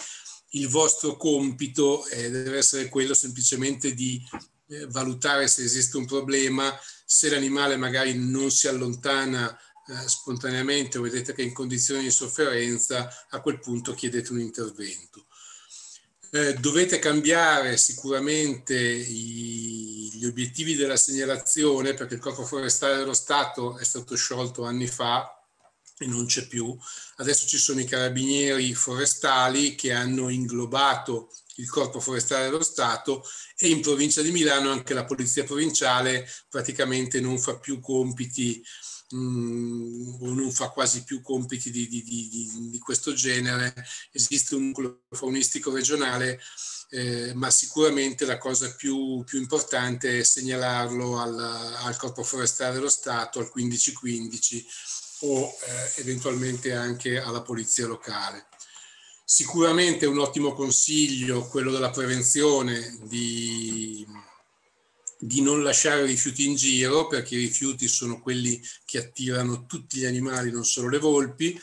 il vostro compito eh, deve essere quello semplicemente di eh, valutare se esiste un problema, se l'animale magari non si allontana eh, spontaneamente o vedete che è in condizioni di sofferenza, a quel punto chiedete un intervento. Eh, dovete cambiare sicuramente i, gli obiettivi della segnalazione perché il Corpo Forestale dello Stato è stato sciolto anni fa e non c'è più. Adesso ci sono i carabinieri forestali che hanno inglobato il Corpo Forestale dello Stato e in provincia di Milano anche la Polizia Provinciale praticamente non fa più compiti mh, mm, o non fa quasi più compiti di, di, di, di questo genere. Esiste un nucleo faunistico regionale, eh, ma sicuramente la cosa più, più importante è segnalarlo al, al, Corpo Forestale dello Stato, al 1515 o eh, eventualmente anche alla Polizia Locale. Sicuramente un ottimo consiglio quello della prevenzione di di non lasciare rifiuti in giro perché i rifiuti sono quelli che attirano tutti gli animali, non solo le volpi.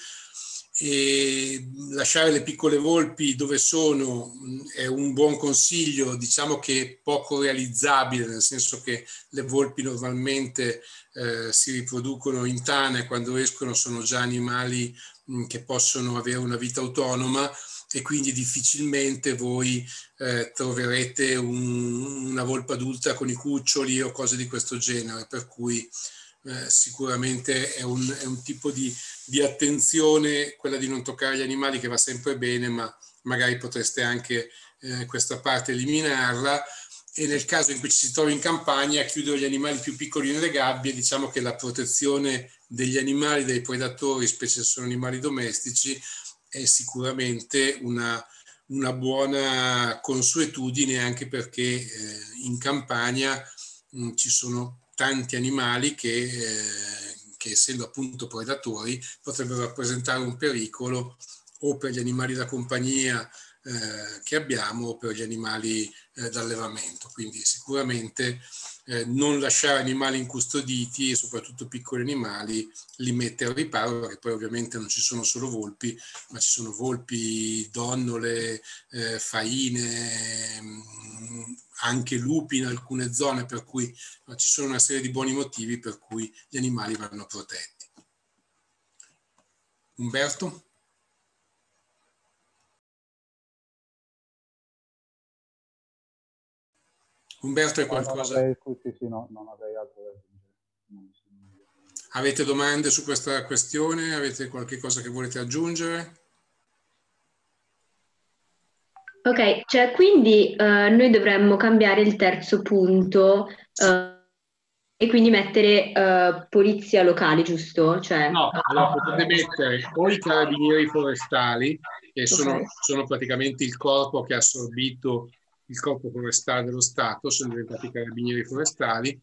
E lasciare le piccole volpi dove sono è un buon consiglio, diciamo che poco realizzabile, nel senso che le volpi normalmente eh, si riproducono in tane, quando escono sono già animali mh, che possono avere una vita autonoma e quindi difficilmente voi eh, troverete un, una volpe adulta con i cuccioli o cose di questo genere, per cui eh, sicuramente è un, è un tipo di, di, attenzione, quella di non toccare gli animali che va sempre bene, ma magari potreste anche eh, questa parte eliminarla. E nel caso in cui ci si trovi in campagna chiudere gli animali più piccoli nelle gabbie, diciamo che la protezione degli animali dai predatori, specie se sono animali domestici, è sicuramente una, una buona consuetudine anche perché eh, in campagna mh, mm, ci sono tanti animali che, eh, che, essendo appunto predatori potrebbero rappresentare un pericolo o per gli animali da compagnia eh, che abbiamo o per gli animali eh, d'allevamento. Quindi sicuramente eh, non lasciare animali incustoditi e soprattutto piccoli animali li mette al riparo perché poi ovviamente non ci sono solo volpi ma ci sono volpi, donnole, eh, faine, mm, anche lupi in alcune zone per cui ci sono una serie di buoni motivi per cui gli animali vanno protetti. Umberto? Umberto, hai qualcosa? Non avrei, sì, sì, no, non avrei altro da aggiungere. Avete domande su questa questione? Avete qualche cosa che volete aggiungere? Ok, cioè quindi uh, noi dovremmo cambiare il terzo punto uh, e quindi mettere uh, polizia locale, giusto? Cioè, no, allora potete mettere o i carabinieri forestali, che sono, okay. sono praticamente il corpo che ha assorbito il corpo forestale dello Stato, sono diventati carabinieri forestali,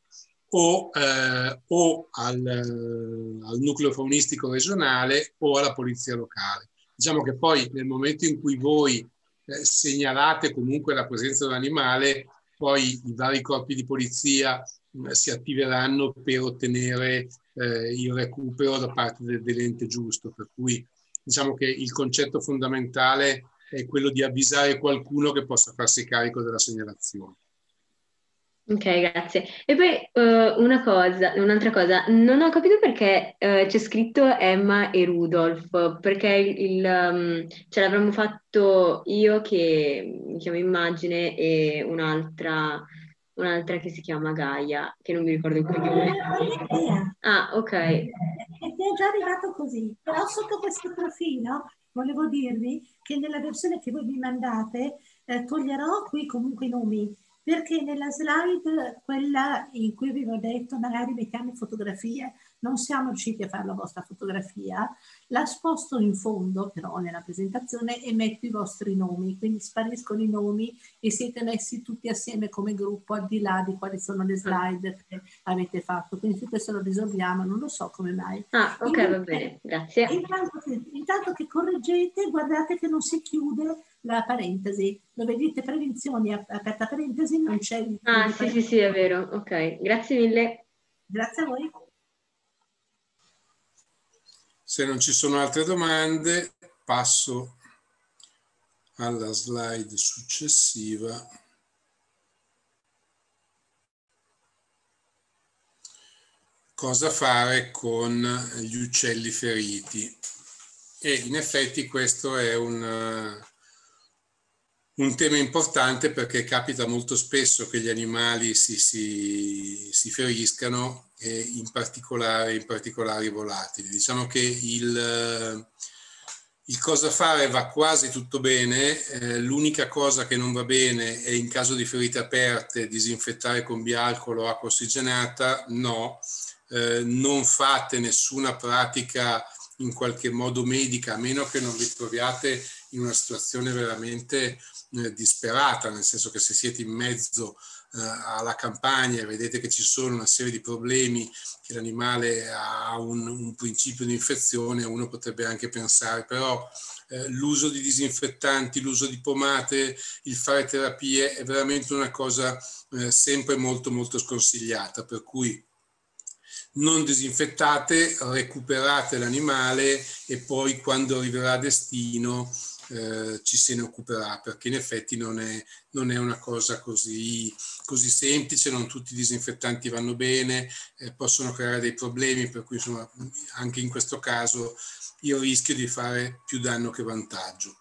o, eh, o al, al, nucleo faunistico regionale o alla polizia locale. Diciamo che poi nel momento in cui voi eh, segnalate comunque la presenza di un animale, poi i vari corpi di polizia si attiveranno per ottenere eh, il recupero da parte del, dell'ente giusto. Per cui diciamo che il concetto fondamentale è quello di avvisare qualcuno che possa farsi carico della segnalazione. Ok, grazie. E poi uh, una cosa, un'altra cosa, non ho capito perché uh, c'è scritto Emma e Rudolf, perché il, um, ce l'avremmo fatto io che mi chiamo Immagine e un'altra, un'altra che si chiama Gaia, che non mi ricordo il cognome. Ah, ok. Mi è già arrivato così, però sotto questo profilo volevo dirvi che nella versione che voi mi mandate eh, toglierò qui comunque i nomi perché nella slide, quella in cui ho detto magari mettiamo fotografie, non siamo riusciti a fare la vostra fotografia, la sposto in fondo però nella presentazione e metto i vostri nomi, quindi spariscono i nomi e siete messi tutti assieme come gruppo al di là di quali sono le slide che avete fatto. Quindi se questo lo risolviamo, non lo so come mai. Ah, ok, Invece, va bene, grazie. Intanto che, intanto che correggete, guardate che non si chiude la parentesi. Dove dite prevenzioni, aperta parentesi, non c'è. Ah, sì, sì, sì, è vero. Ok, grazie mille. Grazie a voi. Se non ci sono altre domande, passo alla slide successiva. Cosa fare con gli uccelli feriti? E in effetti questo è un, un tema importante perché capita molto spesso che gli animali si, si, si feriscano e in particolare in particolari volatili. Diciamo che il, il cosa fare va quasi tutto bene, eh, l'unica cosa che non va bene è in caso di ferite aperte disinfettare con bialcolo o acqua ossigenata, no, eh, non fate nessuna pratica in qualche modo medica, a meno che non vi troviate in una situazione veramente eh, disperata, nel senso che se siete in mezzo eh, alla campagna vedete che ci sono una serie di problemi, che l'animale ha un, un principio di infezione, uno potrebbe anche pensare, però eh, l'uso di disinfettanti, l'uso di pomate, il fare terapie è veramente una cosa eh, sempre molto molto sconsigliata, per cui non disinfettate, recuperate l'animale e poi quando arriverà a destino eh, ci se ne occuperà, perché in effetti non è, non è una cosa così, così, semplice, non tutti i disinfettanti vanno bene, eh, possono creare dei problemi, per cui insomma, anche in questo caso io rischio di fare più danno che vantaggio.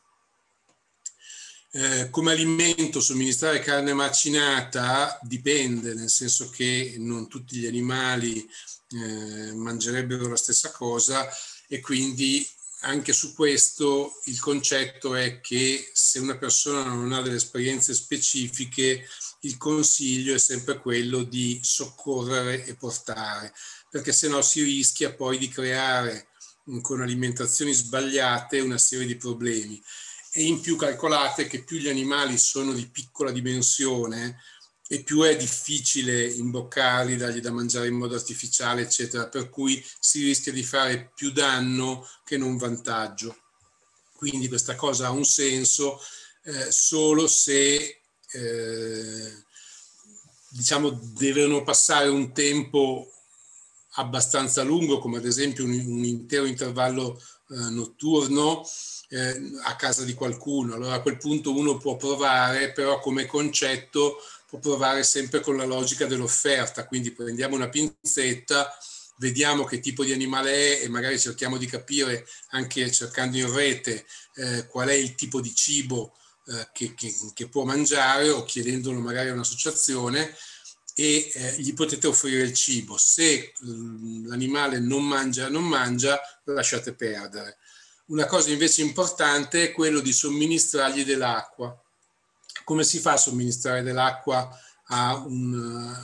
Eh, come alimento somministrare carne macinata dipende, nel senso che non tutti gli animali eh, mangerebbero la stessa cosa e quindi anche su questo il concetto è che se una persona non ha delle esperienze specifiche, il consiglio è sempre quello di soccorrere e portare, perché se no si rischia poi di creare con alimentazioni sbagliate una serie di problemi. E in più calcolate che più gli animali sono di piccola dimensione, e più è difficile imboccarli, dargli da mangiare in modo artificiale, eccetera, per cui si rischia di fare più danno che non vantaggio. Quindi questa cosa ha un senso eh, solo se eh, diciamo devono passare un tempo abbastanza lungo, come ad esempio un, un intero intervallo eh, notturno eh, a casa di qualcuno. Allora a quel punto uno può provare, però come concetto può provare sempre con la logica dell'offerta, quindi prendiamo una pinzetta, vediamo che tipo di animale è e magari cerchiamo di capire anche cercando in rete eh, qual è il tipo di cibo eh, che, che, che, può mangiare o chiedendolo magari a un'associazione e eh, gli potete offrire il cibo. Se mm, l'animale non mangia, non mangia, lasciate perdere. Una cosa invece importante è quello di somministrargli dell'acqua come si fa a somministrare dell'acqua a un,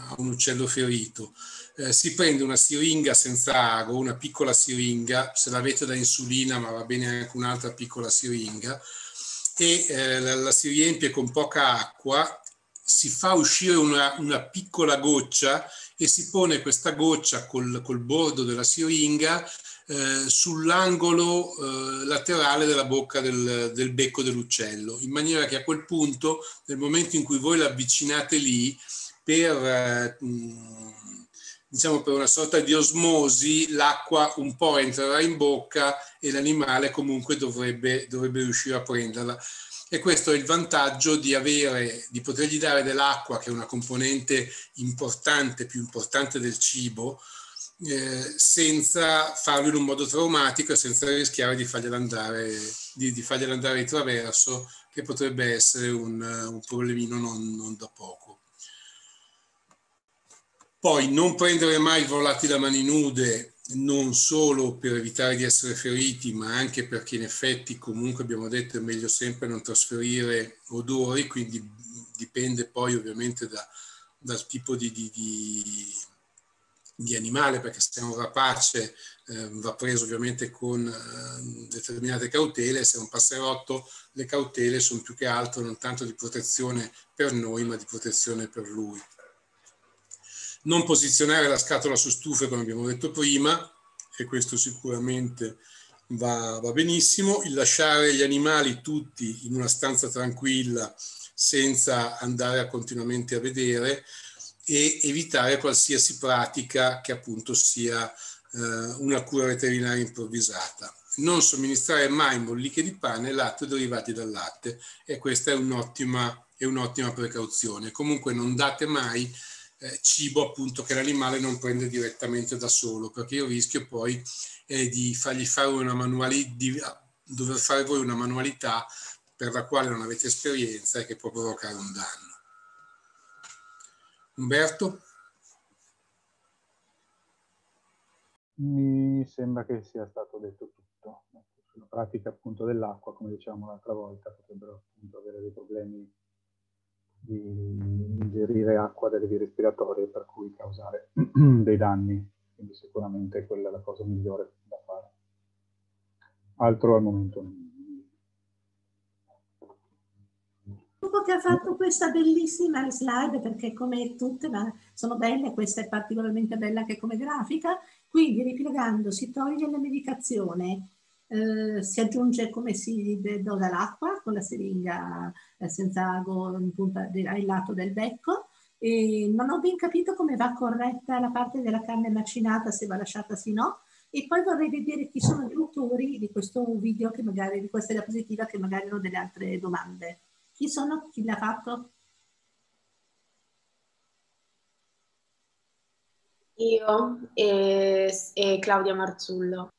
a un uccello ferito? Eh, si prende una siringa senza ago, una piccola siringa, se l'avete da insulina, ma va bene anche un'altra piccola siringa, e eh, la, la, si riempie con poca acqua, si fa uscire una, una piccola goccia e si pone questa goccia col, col bordo della siringa eh, sull'angolo eh, laterale della bocca del, del, becco dell'uccello, in maniera che a quel punto, nel momento in cui voi l'avvicinate lì, per, diciamo, per una sorta di osmosi l'acqua un po' entrerà in bocca e l'animale comunque dovrebbe, dovrebbe riuscire a prenderla. E questo è il vantaggio di, avere, di potergli dare dell'acqua, che è una componente importante, più importante del cibo, eh, senza farlo in un modo traumatico e senza rischiare di farglielo andare, di, di farglielo andare di traverso, che potrebbe essere un, un problemino non, non, da poco. Poi non prendere mai volati da mani nude, non solo per evitare di essere feriti, ma anche perché in effetti comunque abbiamo detto è meglio sempre non trasferire odori, quindi dipende poi ovviamente da, dal tipo di, di, di di animale, perché se è un rapace eh, va preso ovviamente con eh, determinate cautele, se è un passerotto le cautele sono più che altro non tanto di protezione per noi, ma di protezione per lui. Non posizionare la scatola su stufe, come abbiamo detto prima, e questo sicuramente va, va benissimo. Il lasciare gli animali tutti in una stanza tranquilla senza andare a continuamente a vedere e evitare qualsiasi pratica che appunto sia eh, una cura veterinaria improvvisata. Non somministrare mai molliche di pane, latte o derivati dal latte e questa è un'ottima, è un'ottima precauzione. Comunque non date mai eh, cibo appunto che l'animale non prende direttamente da solo perché il rischio poi è di fargli fare una manualità, di dover fare voi una manualità per la quale non avete esperienza e che può provocare un danno. Umberto? Mi sembra che sia stato detto tutto. Sulla pratica appunto dell'acqua, come dicevamo l'altra volta, potrebbero appunto avere dei problemi di ingerire acqua dalle vie respiratorie per cui causare dei danni. Quindi sicuramente quella è la cosa migliore da fare. Altro al momento non che ha fatto questa bellissima slide perché come tutte ma sono belle, questa è particolarmente bella anche come grafica, quindi ripiegando si toglie la medicazione, eh, si aggiunge come si dosa l'acqua con la siringa eh, senza ago in punta al lato del becco e non ho ben capito come va corretta la parte della carne macinata, se va lasciata sì no, e poi vorrei vedere chi sono gli autori di questo video che magari, di questa diapositiva che magari hanno delle altre domande. Chi sono? Chi l'ha fatto? Io e, e Claudia Marzullo.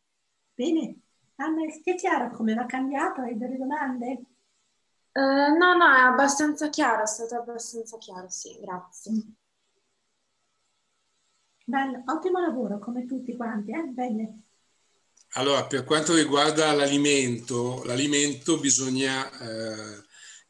Bene. Anna, è chiaro come va cambiato? Hai delle domande? Uh, no, no, è abbastanza chiaro, è stato abbastanza chiaro, sì, grazie. Mm. Bello, ottimo lavoro, come tutti quanti, eh? Bene. Allora, per quanto riguarda l'alimento, l'alimento bisogna eh,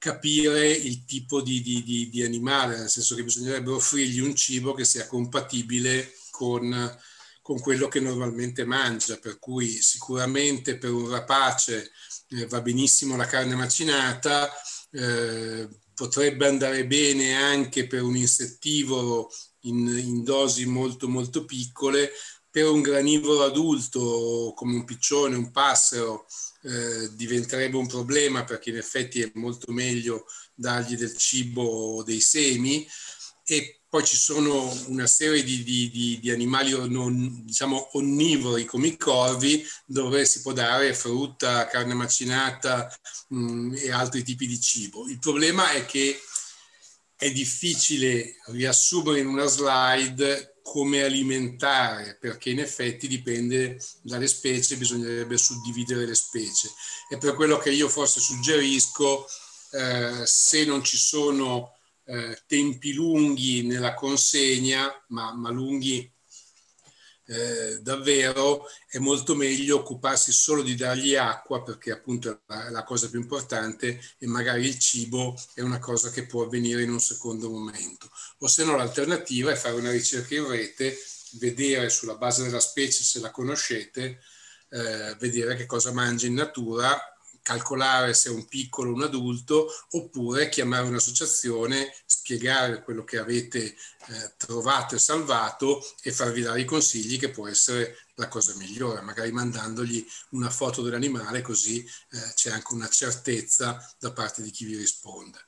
capire il tipo di, di, di, di, animale, nel senso che bisognerebbe offrirgli un cibo che sia compatibile con, con quello che normalmente mangia, per cui sicuramente per un rapace eh, va benissimo la carne macinata, eh, potrebbe andare bene anche per un insettivoro in, in dosi molto molto piccole, per un granivoro adulto come un piccione, un passero, eh, diventerebbe un problema perché in effetti è molto meglio dargli del cibo o dei semi e poi ci sono una serie di, di, di, di animali non, diciamo onnivori come i corvi dove si può dare frutta, carne macinata mh, mm, e altri tipi di cibo. Il problema è che è difficile riassumere in una slide come alimentare, perché in effetti dipende dalle specie, bisognerebbe suddividere le specie. E per quello che io forse suggerisco, eh, se non ci sono eh, tempi lunghi nella consegna, ma, ma lunghi eh, davvero è molto meglio occuparsi solo di dargli acqua perché appunto è la, cosa più importante e magari il cibo è una cosa che può avvenire in un secondo momento. O se no l'alternativa è fare una ricerca in rete, vedere sulla base della specie se la conoscete, eh, vedere che cosa mangia in natura calcolare se è un piccolo o un adulto, oppure chiamare un'associazione, spiegare quello che avete eh, trovato e salvato e farvi dare i consigli che può essere la cosa migliore, magari mandandogli una foto dell'animale così eh, c'è anche una certezza da parte di chi vi risponde.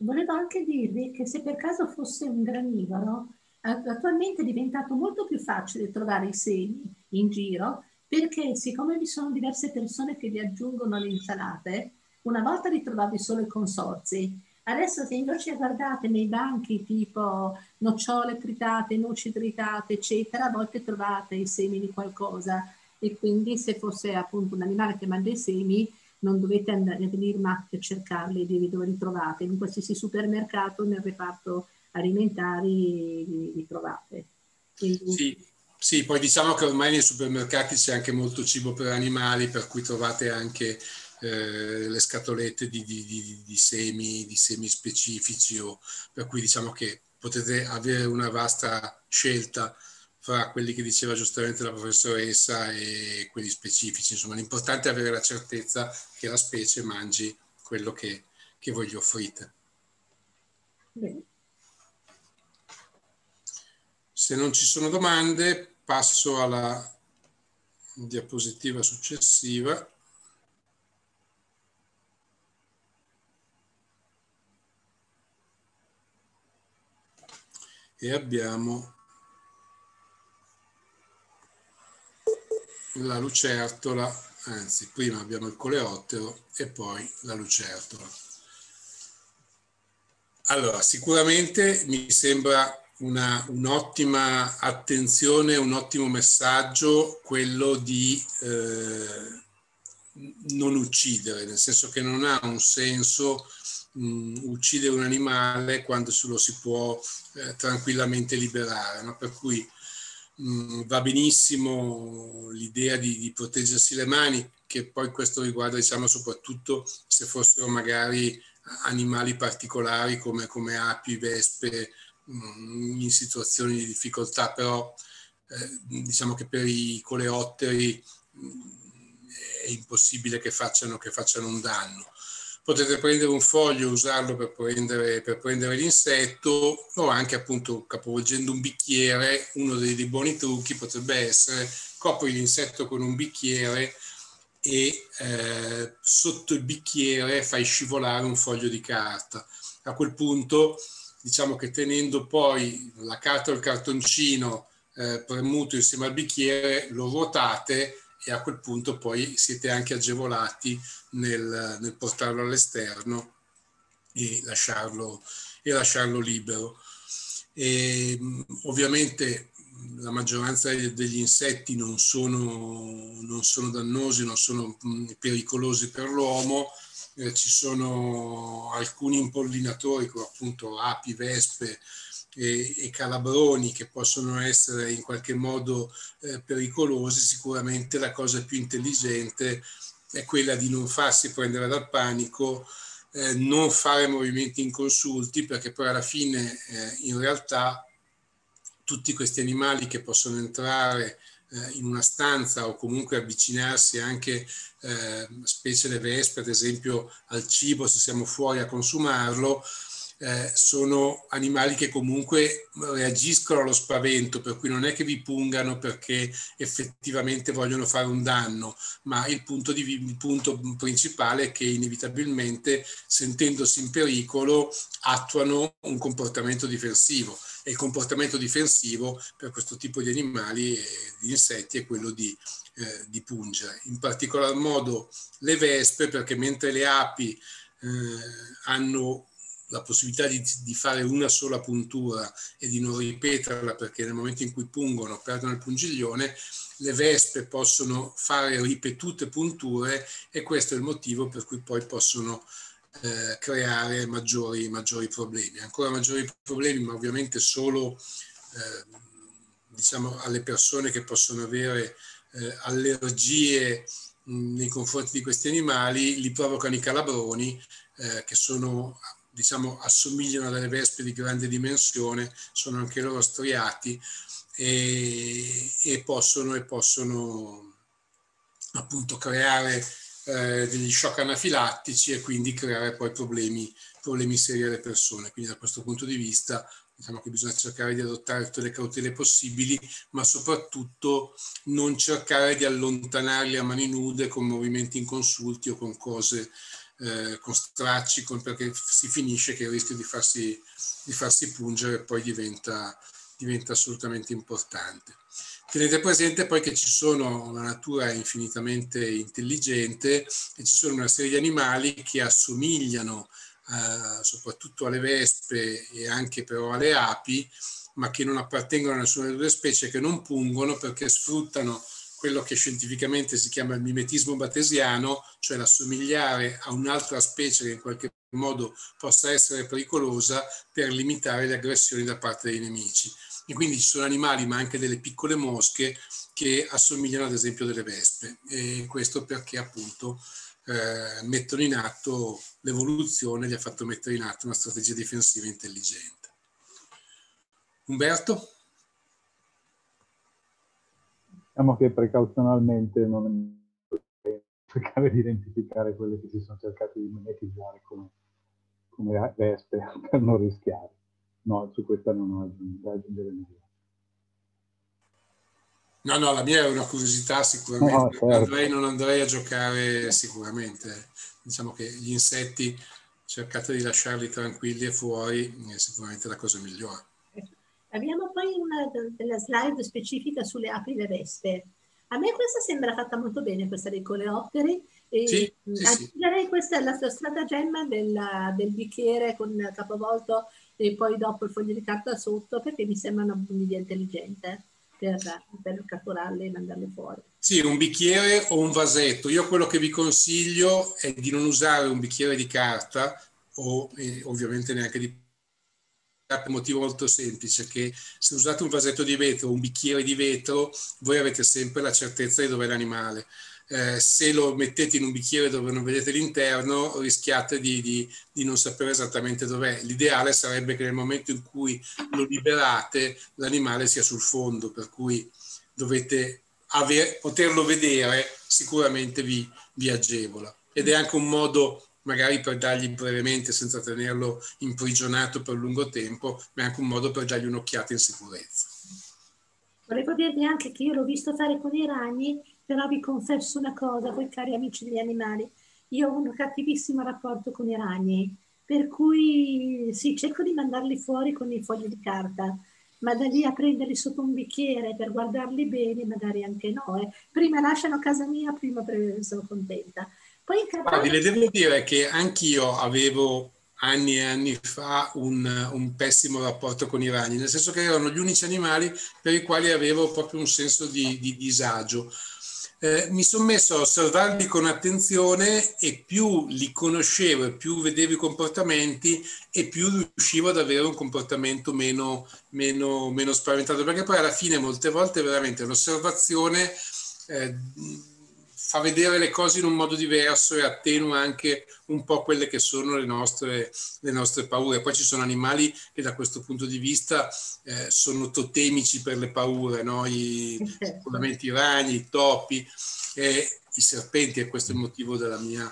Volevo anche dirvi che se per caso fosse un granivoro, attualmente è diventato molto più facile trovare i semi in giro perché siccome vi sono diverse persone che li aggiungono alle insalate, una volta li trovavi solo i consorzi, adesso se invece guardate nei banchi tipo nocciole tritate, noci tritate, eccetera, a volte trovate i semi di qualcosa e quindi se fosse appunto un animale che mangia i semi non dovete andare a venire a cercarli dirvi dove li trovate. In qualsiasi supermercato nel reparto alimentari li, li trovate. Quindi... Sì, sì, poi diciamo che ormai nei supermercati c'è anche molto cibo per animali, per cui trovate anche eh, le scatolette di, di, di, di, semi, di semi specifici, o, per cui diciamo che potete avere una vasta scelta fra quelli che diceva giustamente la professoressa e quelli specifici. Insomma, l'importante è avere la certezza che la specie mangi quello che, che voi gli offrite. Bene. Se non ci sono domande, passo alla diapositiva successiva. E abbiamo la lucertola, anzi prima abbiamo il coleottero e poi la lucertola. Allora, sicuramente mi sembra una, un'ottima attenzione, un ottimo messaggio quello di eh, non uccidere, nel senso che non ha un senso mh, uccidere un animale quando lo si può eh, tranquillamente liberare. No? Per cui mh, va benissimo l'idea di, di, proteggersi le mani, che poi questo riguarda diciamo, soprattutto se fossero magari animali particolari come, come api, vespe, in situazioni di difficoltà, però eh, diciamo che per i coleotteri mm, è impossibile che facciano, che facciano, un danno. Potete prendere un foglio e usarlo per prendere, per prendere, l'insetto o anche appunto capovolgendo un bicchiere, uno dei, dei buoni trucchi potrebbe essere copri l'insetto con un bicchiere e eh, sotto il bicchiere fai scivolare un foglio di carta. A quel punto diciamo che tenendo poi la carta o il cartoncino eh, premuto insieme al bicchiere, lo ruotate e a quel punto poi siete anche agevolati nel, nel portarlo all'esterno e lasciarlo, e lasciarlo libero. E, ovviamente la maggioranza degli insetti non sono, non sono dannosi, non sono pericolosi per l'uomo, eh, ci sono alcuni impollinatori come appunto api, vespe e, e calabroni che possono essere in qualche modo eh, pericolosi, sicuramente la cosa più intelligente è quella di non farsi prendere dal panico, eh, non fare movimenti inconsulti perché poi alla fine eh, in realtà tutti questi animali che possono entrare eh, in una stanza o comunque avvicinarsi anche eh, specie le vespe, ad esempio al cibo se siamo fuori a consumarlo, eh, sono animali che comunque reagiscono allo spavento, per cui non è che vi pungano perché effettivamente vogliono fare un danno, ma il punto, di, il punto principale è che inevitabilmente, sentendosi in pericolo, attuano un comportamento difensivo il comportamento difensivo per questo tipo di animali e di insetti è quello di, eh, di pungere. In particolar modo le vespe, perché mentre le api eh, hanno la possibilità di, di, fare una sola puntura e di non ripeterla perché nel momento in cui pungono perdono il pungiglione, le vespe possono fare ripetute punture e questo è il motivo per cui poi possono eh, creare maggiori, maggiori, problemi. Ancora maggiori problemi, ma ovviamente solo eh, diciamo, alle persone che possono avere eh, allergie mh, nei confronti di questi animali, li provocano i calabroni, eh, che sono diciamo, assomigliano a delle vespe di grande dimensione, sono anche loro striati e, e possono, e possono appunto creare eh, degli shock anafilattici e quindi creare poi problemi, problemi seri alle persone. Quindi da questo punto di vista diciamo che bisogna cercare di adottare tutte le cautele possibili, ma soprattutto non cercare di allontanarli a mani nude con movimenti inconsulti o con cose eh, con stracci, con, perché si finisce che il rischio di farsi, di farsi pungere poi diventa, diventa assolutamente importante. Tenete presente poi che ci sono una natura infinitamente intelligente e ci sono una serie di animali che assomigliano eh, soprattutto alle vespe e anche però alle api, ma che non appartengono a nessuna delle due specie, che non pungono perché sfruttano quello che scientificamente si chiama il mimetismo batesiano, cioè l'assomigliare a un'altra specie che in qualche modo possa essere pericolosa per limitare le aggressioni da parte dei nemici e quindi ci sono animali ma anche delle piccole mosche che assomigliano ad esempio delle vespe e questo perché appunto eh, mettono in atto l'evoluzione gli ha fatto mettere in atto una strategia difensiva intelligente. Umberto? Diciamo che precauzionalmente non cercare di identificare quelle che si sono cercate di monetizzare come, come vespe per non rischiare. No, su questa non ho da aggiungere nulla. No, no, la mia è una curiosità sicuramente. No, certo. andrei, non andrei a giocare sicuramente. Diciamo che gli insetti cercate di lasciarli tranquilli e fuori è sicuramente la cosa migliore. Abbiamo poi una della slide specifica sulle api e le vespe. A me questa sembra fatta molto bene, questa dei coleotteri. E sì, sì, sì. questa è la stratagemma del, del bicchiere con capovolto e poi dopo il foglio di carta sotto perché mi sembra una un'idea intelligente per, per catturarle e mandarle fuori. Sì, un bicchiere o un vasetto. Io quello che vi consiglio è di non usare un bicchiere di carta o eh, ovviamente neanche di per un motivo molto semplice che se usate un vasetto di vetro o un bicchiere di vetro voi avete sempre la certezza di dove è l'animale eh, se lo mettete in un bicchiere dove non vedete l'interno rischiate di, di, di, non sapere esattamente dov'è. L'ideale sarebbe che nel momento in cui lo liberate l'animale sia sul fondo, per cui dovete aver, poterlo vedere sicuramente vi, vi agevola. Ed è anche un modo magari per dargli brevemente senza tenerlo imprigionato per lungo tempo, ma è anche un modo per dargli un'occhiata in sicurezza. Volevo dirvi anche che io l'ho visto fare con i ragni però vi confesso una cosa, voi cari amici degli animali, io ho un cattivissimo rapporto con i ragni, per cui sì, cerco di mandarli fuori con i fogli di carta, ma da lì a prenderli sotto un bicchiere per guardarli bene, magari anche no. Eh. Prima lasciano casa mia, prima sono contenta. Poi. Guardi, le devo dire che anch'io avevo anni e anni fa un, un, pessimo rapporto con i ragni, nel senso che erano gli unici animali per i quali avevo proprio un senso di, di disagio eh, mi sono messo a osservarli con attenzione e più li conoscevo e più vedevo i comportamenti e più riuscivo ad avere un comportamento meno, meno, meno spaventato, perché poi alla fine molte volte veramente l'osservazione eh, fa vedere le cose in un modo diverso e attenua anche un po' quelle che sono le nostre, le nostre paure. Poi ci sono animali che da questo punto di vista eh, sono totemici per le paure, no? I, sicuramente i ragni, i topi e i serpenti, e questo è il motivo della mia,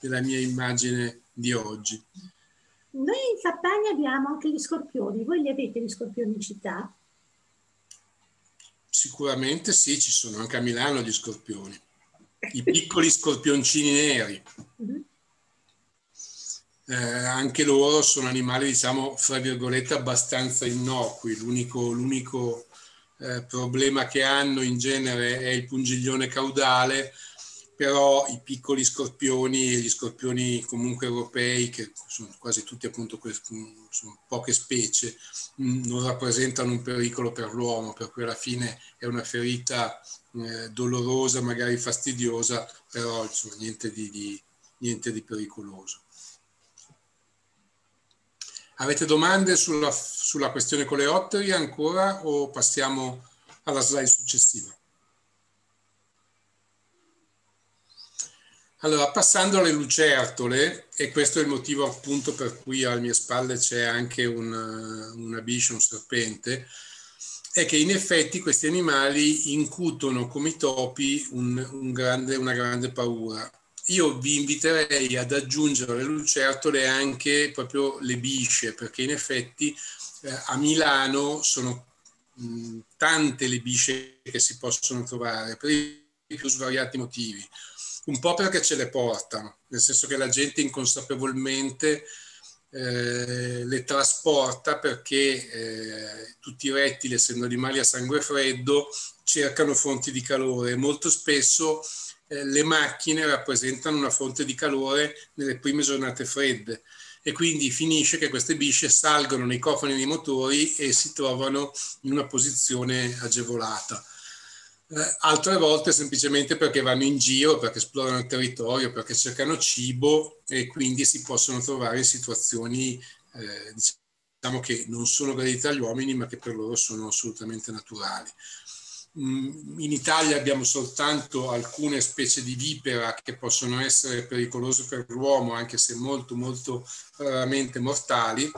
della mia immagine di oggi. Noi in campagna abbiamo anche gli scorpioni, voi li avete gli scorpioni in città? Sicuramente sì, ci sono anche a Milano gli scorpioni i piccoli scorpioncini neri. Eh, anche loro sono animali, diciamo, fra virgolette, abbastanza innocui. L'unico, l'unico eh, problema che hanno in genere è il pungiglione caudale, però i piccoli scorpioni e gli scorpioni comunque europei, che sono quasi tutti appunto sono poche specie, non rappresentano un pericolo per l'uomo, per cui alla fine è una ferita eh, dolorosa, magari fastidiosa, però insomma niente di, di, niente di pericoloso. Avete domande sulla, sulla questione coleotteri ancora o passiamo alla slide successiva? Allora, passando alle lucertole, e questo è il motivo appunto per cui alle mie spalle c'è anche un, una biscia, un serpente, è che in effetti questi animali incutono come i topi un, un grande, una grande paura. Io vi inviterei ad aggiungere alle lucertole anche proprio le bisce, perché in effetti eh, a Milano sono mh, tante le bisce che si possono trovare per i più svariati motivi. Un po' perché ce le portano, nel senso che la gente inconsapevolmente eh, le trasporta perché eh, tutti i rettili, essendo animali a sangue freddo, cercano fonti di calore molto spesso eh, le macchine rappresentano una fonte di calore nelle prime giornate fredde e quindi finisce che queste bisce salgono nei cofani dei motori e si trovano in una posizione agevolata. Eh, altre volte semplicemente perché vanno in giro, perché esplorano il territorio, perché cercano cibo e quindi si possono trovare in situazioni eh, diciamo che non sono gradite agli uomini ma che per loro sono assolutamente naturali. Mm, in Italia abbiamo soltanto alcune specie di vipera che possono essere pericolose per l'uomo, anche se molto, molto raramente mortali.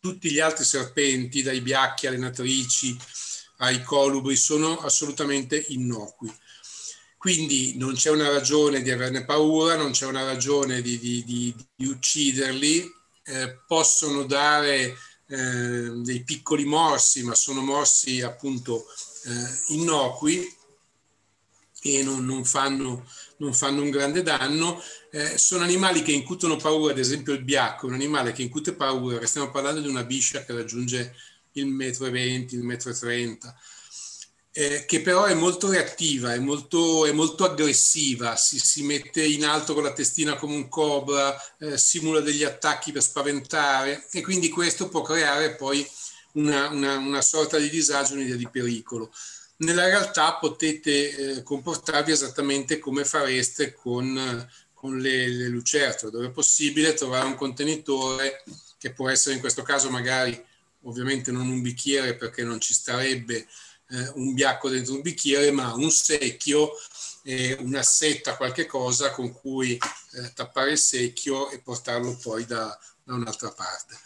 Tutti gli altri serpenti, dai biacchi alle natrici, ai colubri, sono assolutamente innocui. Quindi non c'è una ragione di averne paura, non c'è una ragione di, di, di, di ucciderli, eh, possono dare eh, dei piccoli morsi, ma sono morsi appunto eh, innocui e non, non, fanno, non, fanno, un grande danno. Eh, sono animali che incutono paura, ad esempio il biacco, un animale che incute paura, stiamo parlando di una biscia che raggiunge il metro e venti, il metro e trenta eh, che però è molto reattiva, è molto, è molto aggressiva, si, si, mette in alto con la testina come un cobra, eh, simula degli attacchi per spaventare e quindi questo può creare poi una, una, una sorta di disagio, un'idea di pericolo. Nella realtà potete eh, comportarvi esattamente come fareste con, con le, le lucertole, dove è possibile trovare un contenitore che può essere in questo caso magari ovviamente non un bicchiere perché non ci starebbe eh, un biacco dentro un bicchiere, ma un secchio, eh, una setta, qualche cosa con cui eh, tappare il secchio e portarlo poi da, da, un'altra parte.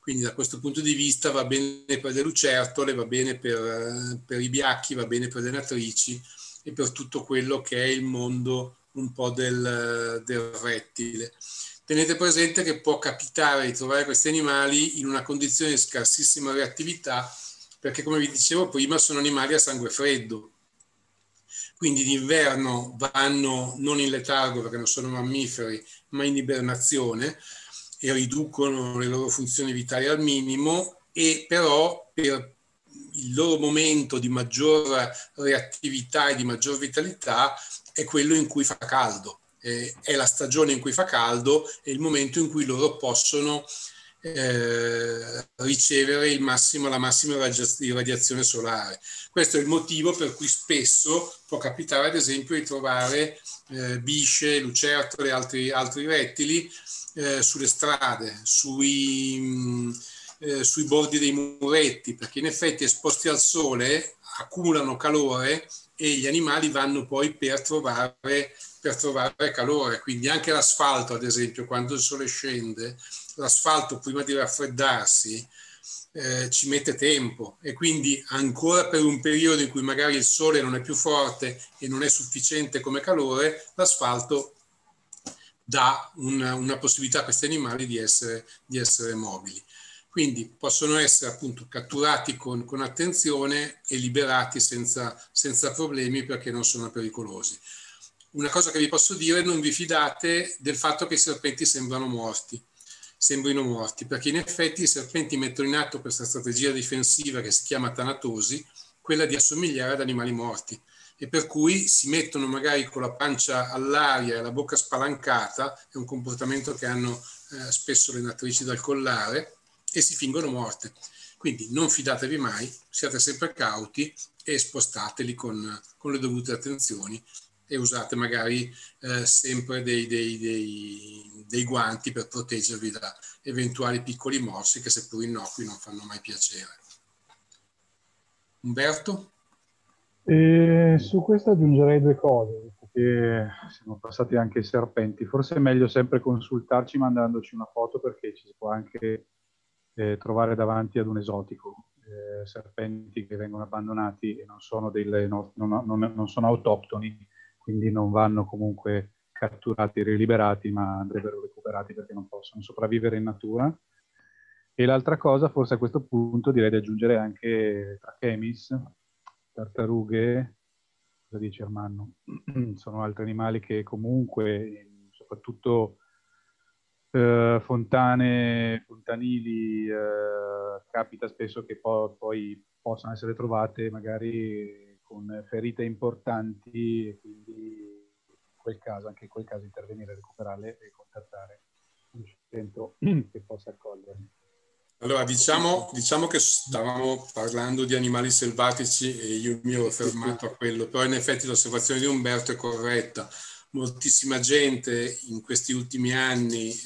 Quindi da questo punto di vista va bene per le lucertole, va bene per, eh, per i biacchi, va bene per le natrici e per tutto quello che è il mondo un po' del, del rettile. Tenete presente che può capitare di trovare questi animali in una condizione di scarsissima reattività perché come vi dicevo prima sono animali a sangue freddo. Quindi d'inverno vanno non in letargo perché non sono mammiferi, ma in ibernazione e riducono le loro funzioni vitali al minimo e però per il loro momento di maggior reattività e di maggior vitalità è quello in cui fa caldo. È la stagione in cui fa caldo e il momento in cui loro possono eh, ricevere massimo, la massima irradiazione solare. Questo è il motivo per cui spesso può capitare, ad esempio, di trovare eh, bisce, lucertole e altri, altri rettili eh, sulle strade, sui, mh, eh, sui bordi dei muretti, perché in effetti esposti al sole accumulano calore e gli animali vanno poi per trovare, per trovare calore. Quindi anche l'asfalto, ad esempio, quando il sole scende, l'asfalto prima di raffreddarsi eh, ci mette tempo e quindi ancora per un periodo in cui magari il sole non è più forte e non è sufficiente come calore, l'asfalto dà una, una possibilità a questi animali di essere, di essere, mobili. Quindi possono essere appunto catturati con, con attenzione e liberati senza, senza problemi perché non sono pericolosi. Una cosa che vi posso dire, non vi fidate del fatto che i serpenti sembrano morti sembrino morti, perché in effetti i serpenti mettono in atto questa strategia difensiva che si chiama tanatosi, quella di assomigliare ad animali morti e per cui si mettono magari con la pancia all'aria e la bocca spalancata, è un comportamento che hanno eh, spesso le natrici dal collare, e si fingono morte. Quindi non fidatevi mai, siate sempre cauti e spostateli con, con le dovute attenzioni e usate magari eh, sempre dei, dei, dei, dei, guanti per proteggervi da eventuali piccoli morsi che seppur innocui non fanno mai piacere. Umberto? E su questo aggiungerei due cose, perché siamo passati anche ai serpenti. Forse è meglio sempre consultarci mandandoci una foto perché ci si può anche eh, trovare davanti ad un esotico. Eh, serpenti che vengono abbandonati e non sono, delle, no, non, non, non sono autoctoni, quindi non vanno comunque catturati e riliberati, ma andrebbero recuperati perché non possono sopravvivere in natura. E l'altra cosa, forse a questo punto direi di aggiungere anche trachemis, tartarughe, cosa dice Ermanno. Sono altri animali che comunque, soprattutto eh, fontane, fontanili, eh, capita spesso che po- poi possano essere trovate magari con ferite importanti quel caso, anche in quel caso intervenire, recuperarle e contattare un centro che possa accoglierli. Allora, diciamo, diciamo, che stavamo parlando di animali selvatici e io mi ero fermato a quello, però in effetti l'osservazione di Umberto è corretta. Moltissima gente in questi ultimi anni eh,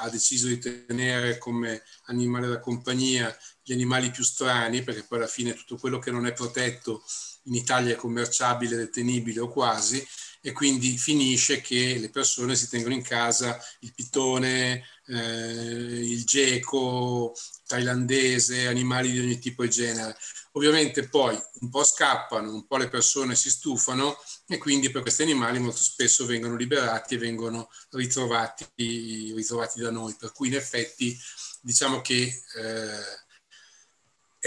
ha deciso di tenere come animale da compagnia gli animali più strani, perché poi alla fine tutto quello che non è protetto in Italia è commerciabile, detenibile o quasi, e quindi finisce che le persone si tengono in casa il pitone, eh, il geco thailandese, animali di ogni tipo e genere. Ovviamente poi un po' scappano, un po' le persone si stufano e quindi per questi animali molto spesso vengono liberati e vengono ritrovati, ritrovati da noi. Per cui in effetti diciamo che eh,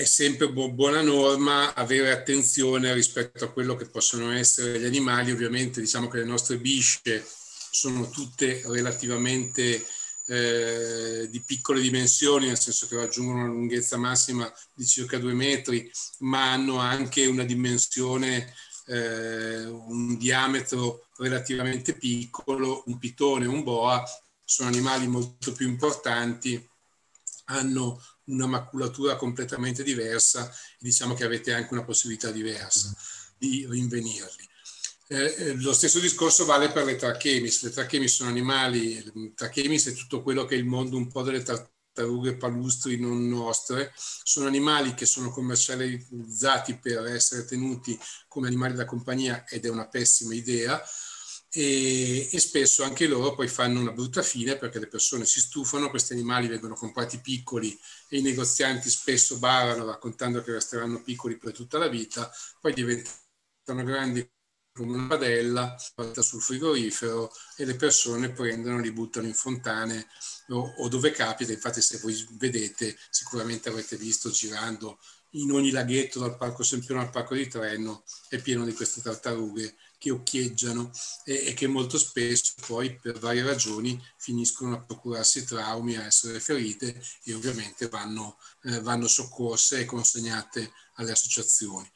è sempre bu- buona norma avere attenzione rispetto a quello che possono essere gli animali. Ovviamente diciamo che le nostre bisce sono tutte relativamente eh, di piccole dimensioni, nel senso che raggiungono una lunghezza massima di circa due metri, ma hanno anche una dimensione, eh, un diametro relativamente piccolo. Un pitone, un boa sono animali molto più importanti, hanno una maculatura completamente diversa e diciamo che avete anche una possibilità diversa di rinvenirli. Eh, eh, lo stesso discorso vale per le trachemis. Le trachemis sono animali, trachemis è tutto quello che è il mondo un po' delle tartarughe palustri non nostre, sono animali che sono commercializzati per essere tenuti come animali da compagnia ed è una pessima idea e, e, spesso anche loro poi fanno una brutta fine perché le persone si stufano, questi animali vengono comprati piccoli e i negozianti spesso barano raccontando che resteranno piccoli per tutta la vita, poi diventano grandi come una padella fatta sul frigorifero e le persone prendono, li buttano in fontane o, o dove capita, infatti se voi vedete sicuramente avrete visto girando in ogni laghetto dal parco Sempione al parco di Treno è pieno di queste tartarughe che occhieggiano e, e, che molto spesso poi per varie ragioni finiscono a procurarsi traumi, a essere ferite e ovviamente vanno, eh, vanno soccorse e consegnate alle associazioni.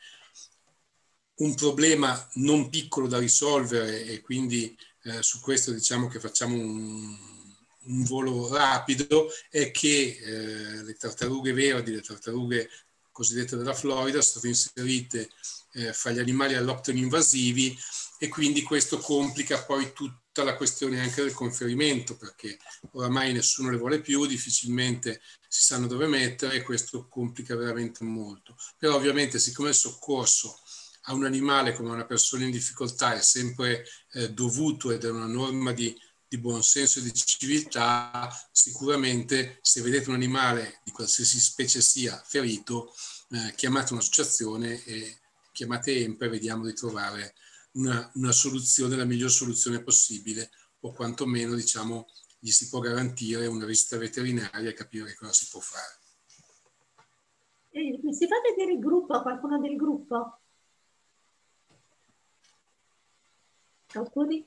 Un problema non piccolo da risolvere e quindi eh, su questo diciamo che facciamo un, un volo rapido è che eh, le tartarughe verdi, le tartarughe cosiddette della Florida, sono state inserite eh, fra gli animali alloctoni invasivi e quindi questo complica poi tutta la questione anche del conferimento perché oramai nessuno le vuole più, difficilmente si sanno dove mettere e questo complica veramente molto. Però ovviamente siccome il soccorso a un animale come una persona in difficoltà è sempre eh, dovuto ed è una norma di, di buon senso e di civiltà, sicuramente se vedete un animale di qualsiasi specie sia ferito, eh, chiamate un'associazione e chiamate EMPE e vediamo di trovare una, una, soluzione, la miglior soluzione possibile o quantomeno diciamo gli si può garantire una visita veterinaria e capire cosa si può fare. Mi si fa vedere il gruppo, qualcuno del gruppo? Alcuni?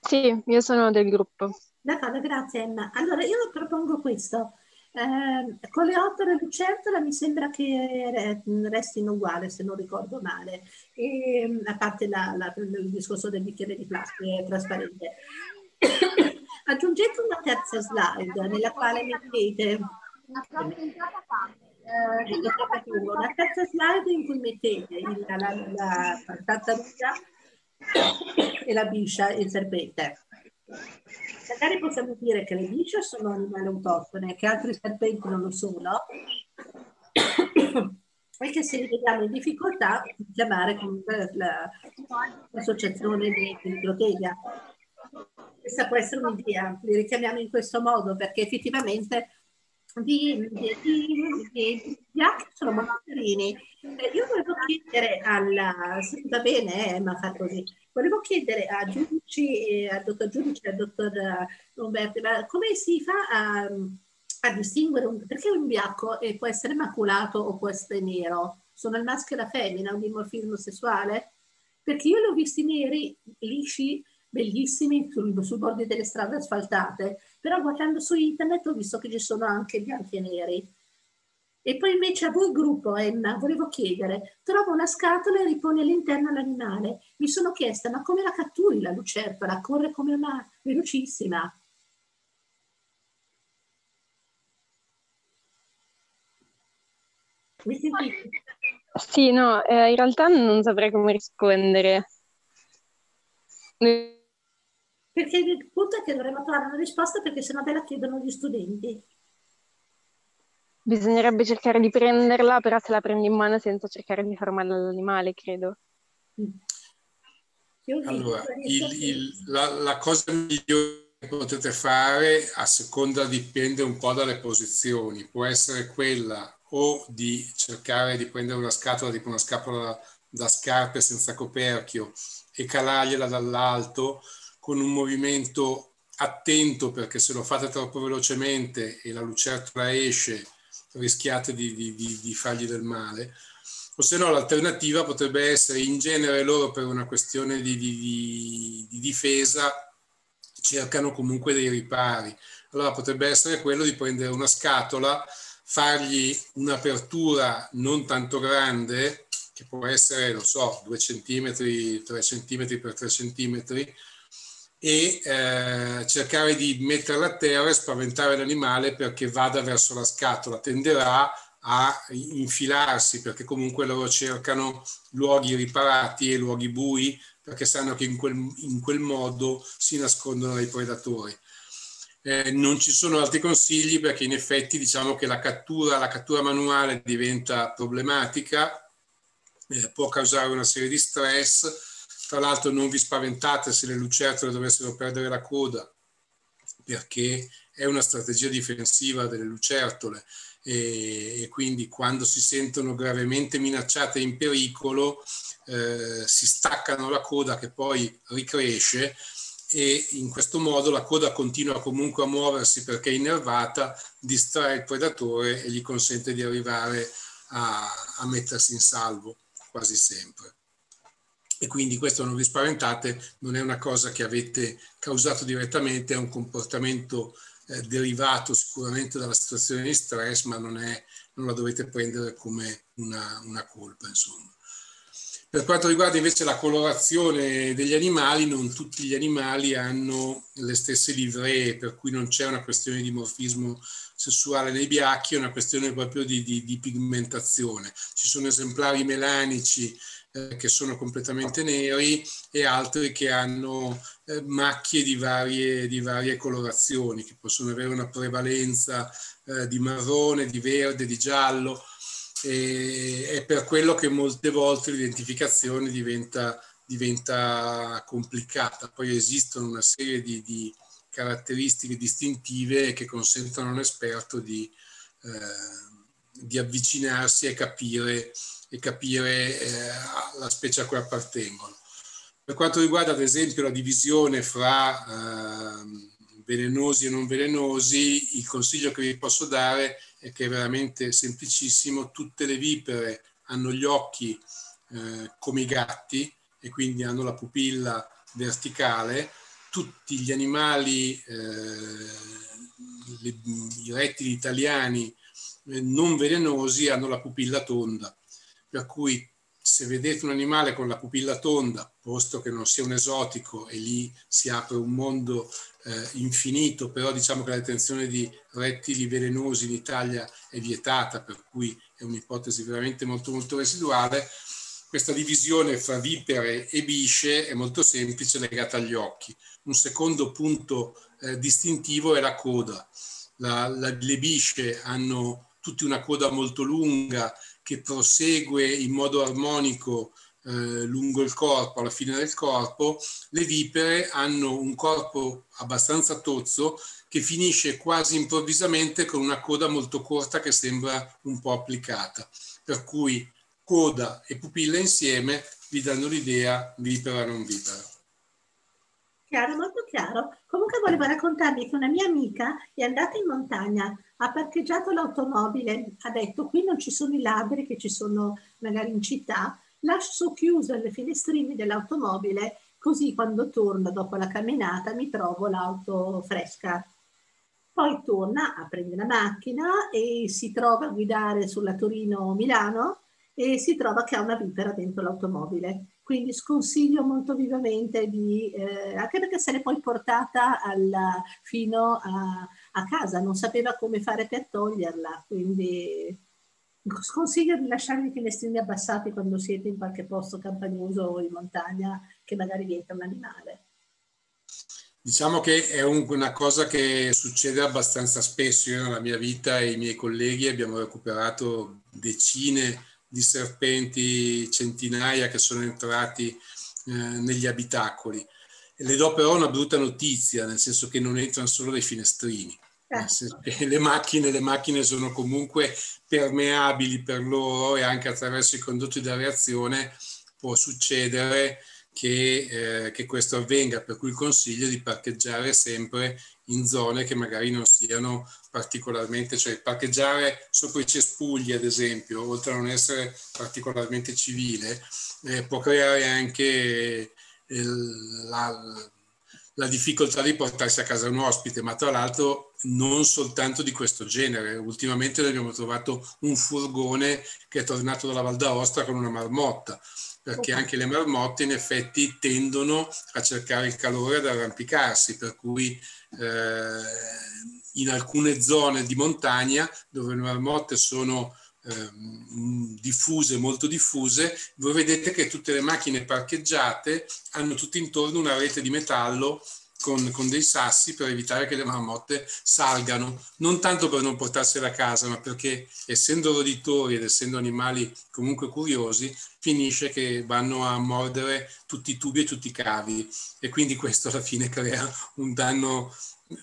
Sì, io sono del gruppo. D'accordo, grazie Emma. Allora io propongo questo. Eh, con le opere lucertola mi sembra che restino uguali, se non ricordo male, e, a parte la, la, il discorso del bicchiere di plastica trasparente. Aggiungete una terza slide nella quale mettete una terza slide in cui mettete la, la, la tartaruga e la biscia, il serpente. Magari possiamo dire che le bisce sono animali autoctone, che altri serpenti non lo sono, e che se li vediamo in difficoltà chiamare comunque l'associazione di, di. Questa può essere un'idea, li richiamiamo in questo modo perché effettivamente di, di, di, di, di sono molto carini. Eh, io volevo chiedere alla, se va bene, eh, ma fa così, volevo chiedere a Giudici, al dottor Giudici al dottor Umberti, ma come si fa a, a distinguere, un, perché un bianco eh, può essere maculato o può essere nero? Sono il maschio e la femmina, un dimorfismo sessuale? perché io li ho visti neri, lisci, bellissimi sul, sui bordi delle strade asfaltate, però guardando su internet ho visto che ci sono anche bianchi e neri. E poi invece a voi gruppo, Emma, volevo chiedere, trovo una scatola e ripone all'interno l'animale. Mi sono chiesta, ma come la catturi la lucertola? Corre come una velocissima. Mi sentite? Sì, no, eh, in realtà non saprei come rispondere. Perché il punto è che dovremmo trovare una risposta perché sennò ve la chiedono gli studenti. Bisognerebbe cercare di prenderla, però se la prendi in mano senza cercare di far male all'animale, credo. Allora, il, il, la, la cosa migliore che potete fare a seconda dipende un po' dalle posizioni. Può essere quella o di cercare di prendere una scatola, tipo una scatola da scarpe senza coperchio e calargliela dall'alto con un movimento attento perché se lo fate troppo velocemente e la lucertola esce rischiate di, di, di, di fargli del male. O se no l'alternativa potrebbe essere in genere loro per una questione di, difesa cercano comunque dei ripari. Allora potrebbe essere quello di prendere una scatola fargli un'apertura non tanto grande, che può essere, lo so, 2 cm, 3 cm per 3 cm, e eh, cercare di metterla a terra e spaventare l'animale perché vada verso la scatola. Tenderà a infilarsi perché comunque loro cercano luoghi riparati e luoghi bui perché sanno che in quel, in quel modo si nascondono dai predatori. Eh, non ci sono altri consigli perché in effetti diciamo che la cattura, la cattura manuale diventa problematica, eh, può causare una serie di stress. Tra l'altro non vi spaventate se le lucertole dovessero perdere la coda, perché è una strategia difensiva delle lucertole e, e quindi quando si sentono gravemente minacciate e in pericolo eh, si staccano la coda che poi ricresce e in questo modo la coda continua comunque a muoversi perché è innervata, distrae il predatore e gli consente di arrivare a, a mettersi in salvo quasi sempre. E quindi questo non vi spaventate, non è una cosa che avete causato direttamente, è un comportamento eh, derivato sicuramente dalla situazione di stress, ma non, è, non la dovete prendere come una, una colpa, insomma. Per quanto riguarda invece la colorazione degli animali, non tutti gli animali hanno le stesse livree, per cui non c'è una questione di morfismo sessuale nei biacchi, è una questione proprio di, di, di pigmentazione. Ci sono esemplari melanici eh, che sono completamente neri e altri che hanno eh, macchie di varie, di varie, colorazioni, che possono avere una prevalenza eh, di marrone, di verde, di giallo e è per quello che molte volte l'identificazione diventa, diventa complicata. Poi esistono una serie di, di, caratteristiche distintive che consentono a un esperto di, eh, di avvicinarsi e capire, e capire eh, la specie a cui appartengono. Per quanto riguarda ad esempio la divisione fra eh, velenosi e non velenosi, il consiglio che vi posso dare è che è veramente semplicissimo. Tutte le vipere hanno gli occhi eh, come i gatti e quindi hanno la pupilla verticale. Tutti gli animali, eh, le, i rettili italiani eh, non velenosi hanno la pupilla tonda. Per cui se vedete un animale con la pupilla tonda, posto che non sia un esotico e lì si apre un mondo eh, infinito, però diciamo che la detenzione di rettili velenosi in Italia è vietata, per cui è un'ipotesi veramente molto molto residuale. Questa divisione fra vipere e bisce è molto semplice, legata agli occhi. Un secondo punto eh, distintivo è la coda. La, la, le bisce hanno tutte una coda molto lunga che prosegue in modo armonico eh, lungo il corpo, alla fine del corpo, le vipere hanno un corpo abbastanza tozzo che finisce quasi improvvisamente con una coda molto corta che sembra un po' applicata. Per cui coda e pupilla insieme vi danno l'idea vipera non vipera. Chiaro, molto chiaro. Comunque volevo raccontarvi che una mia amica è andata in montagna, ha parcheggiato l'automobile, ha detto qui non ci sono i ladri che ci sono magari in città, lascio chiuse le finestrine dell'automobile così quando torno dopo la camminata mi trovo l'auto fresca. Poi torna a prendere la macchina e si trova a guidare sulla Torino-Milano e si trova che ha una vipera dentro l'automobile. Quindi sconsiglio molto vivamente di, eh, anche perché se l'è poi portata alla, fino a, a, casa, non sapeva come fare per toglierla, quindi sconsiglio di lasciare i finestrini abbassati quando siete in qualche posto campagnoso o in montagna che magari vi entra un animale. Diciamo che è un, una cosa che succede abbastanza spesso. Io nella mia vita e i miei colleghi abbiamo recuperato decine di serpenti, centinaia che sono entrati eh, negli abitacoli. Le do però una brutta notizia, nel senso che non entrano solo dai finestrini. Eh. Le macchine, le macchine sono comunque permeabili per loro e anche attraverso i condotti di reazione può succedere che, eh, che, questo avvenga, per cui il consiglio è di parcheggiare sempre in zone che magari non siano particolarmente, cioè parcheggiare sopra i cespugli ad esempio, oltre a non essere particolarmente civile, eh, può creare anche il, la, la difficoltà di portarsi a casa un ospite, ma tra l'altro non soltanto di questo genere. Ultimamente noi abbiamo trovato un furgone che è tornato dalla Val d'Aosta con una marmotta perché anche le marmotte in effetti tendono a cercare il calore ad arrampicarsi, per cui eh, in alcune zone di montagna dove le marmotte sono eh, diffuse, molto diffuse, voi vedete che tutte le macchine parcheggiate hanno tutto intorno una rete di metallo con, con, dei sassi per evitare che le marmotte salgano, non tanto per non portarsele a casa, ma perché essendo roditori ed essendo animali comunque curiosi, finisce che vanno a mordere tutti i tubi e tutti i cavi e quindi questo alla fine crea un danno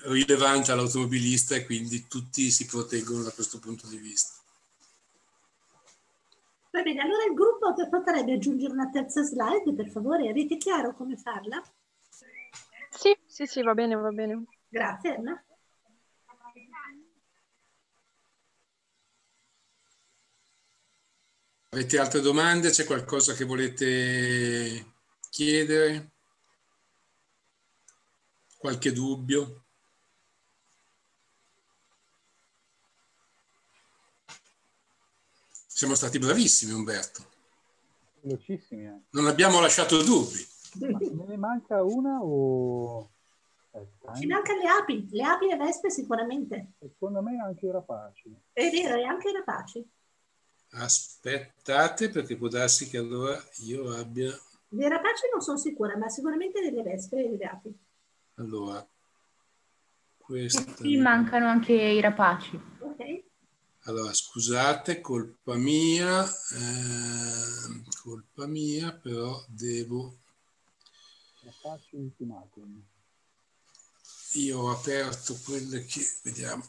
rilevante all'automobilista e quindi tutti si proteggono da questo punto di vista. Va bene, allora il gruppo potrebbe aggiungere una terza slide, per favore, avete chiaro come farla? Sì, sì, sì, va bene, va bene. Grazie, Anna. Avete altre domande? C'è qualcosa che volete chiedere? Qualche dubbio? Siamo stati bravissimi, Umberto. Velocissimi. Eh. Non abbiamo lasciato dubbi. Ma me ne manca una o... Aspetta, Ci mancano le api, le api e le vespe sicuramente. Secondo me anche i rapaci. È vero, e anche i rapaci. Aspettate perché può darsi che allora io abbia... Dei rapaci non sono sicura, ma sicuramente delle vespe e delle api. Allora, questa... Sì, mancano anche i rapaci. Ok. Allora, scusate, colpa mia, eh, colpa mia, però devo Rapaci Ultimatum. Io ho aperto quelle che vediamo.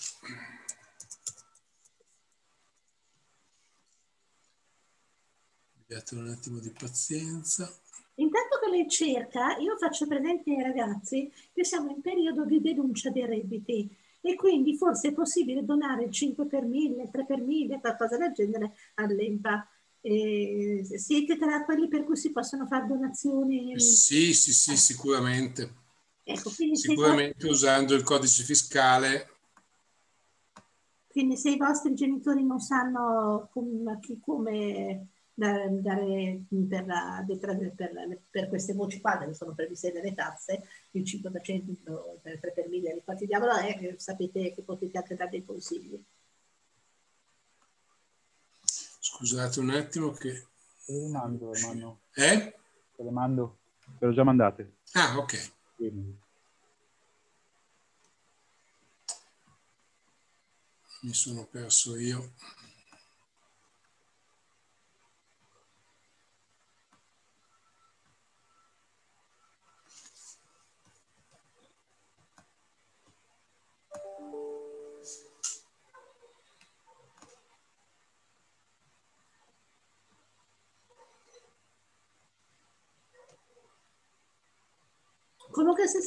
Abbiate un attimo di pazienza. Intanto che lei cerca, io faccio presente ai ragazzi che siamo in periodo di denuncia dei redditi e quindi forse è possibile donare il 5 per 1000, 3 per 1000, qualcosa del genere all'EMPA. Eh, siete tra quelli per cui si possono fare donazioni? Sì, sì, sì, sicuramente. Ecco, sicuramente usando il codice fiscale. Quindi se i vostri genitori non sanno come, come dare, per, la, per, per, queste voci qua che sono previste delle tasse, il 5% per 3 per 1000 di quanti diavolo è, sapete che potete anche dare dei consigli. Scusate un attimo che... Te le mando, hermano. Eh? Te le mando. Te l'ho già mandate. Ah, ok. Mi sono perso io.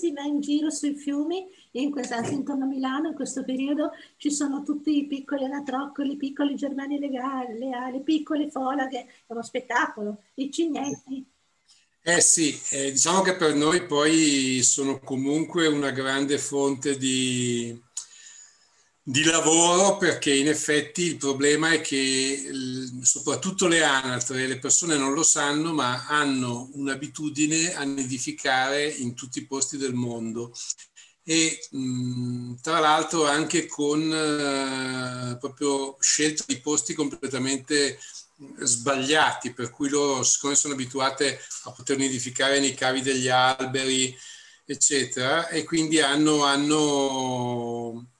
Si va in giro sui fiumi, in questa, intorno a Milano in questo periodo ci sono tutti i piccoli anatroccoli, i piccoli germani legali, le, le piccole folaghe, è uno spettacolo, i cignetti. Eh sì, eh, diciamo che per noi poi sono comunque una grande fonte di, di lavoro perché in effetti il problema è che soprattutto le anatre, le persone non lo sanno, ma hanno un'abitudine a nidificare in tutti i posti del mondo. E tra l'altro anche con eh, proprio scelta di posti completamente sbagliati, per cui loro, siccome sono abituate a poter nidificare nei cavi degli alberi, eccetera, e quindi hanno, hanno,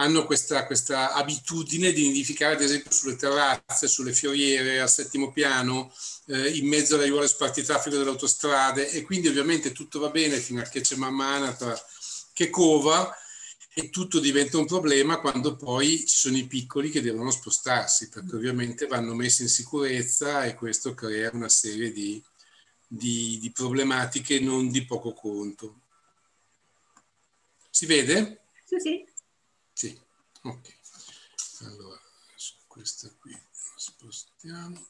hanno questa, questa, abitudine di nidificare, ad esempio, sulle terrazze, sulle fioriere, al settimo piano, eh, in mezzo alle aiuole spartitraffico delle autostrade, e quindi ovviamente tutto va bene fino a che c'è man mano che cova, e tutto diventa un problema quando poi ci sono i piccoli che devono spostarsi, perché ovviamente vanno messi in sicurezza e questo crea una serie di, di, di problematiche non di poco conto. Si vede? Sì, sì. Ok. Allora, questa qui spostiamo.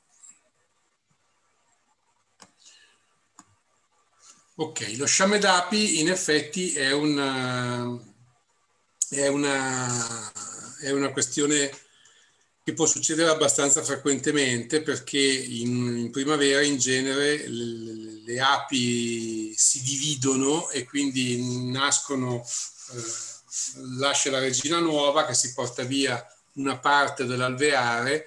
Ok, lo sciame d'api in effetti è un è una, è una questione che può succedere abbastanza frequentemente perché in, in primavera in genere le, le, api si dividono e quindi nascono, eh, lascia la regina nuova che si porta via una parte dell'alveare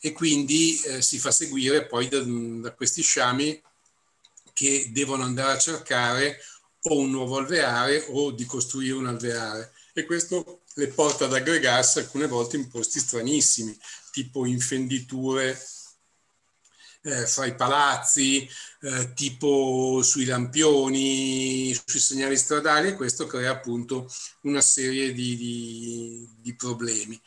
e quindi eh, si fa seguire poi da, da questi sciami che devono andare a cercare o un nuovo alveare o di costruire un alveare. E questo le porta ad aggregarsi alcune volte in posti stranissimi, tipo in fenditure eh, fra i palazzi, eh, tipo sui lampioni, sui segnali stradali e questo crea appunto una serie di, di, di problemi.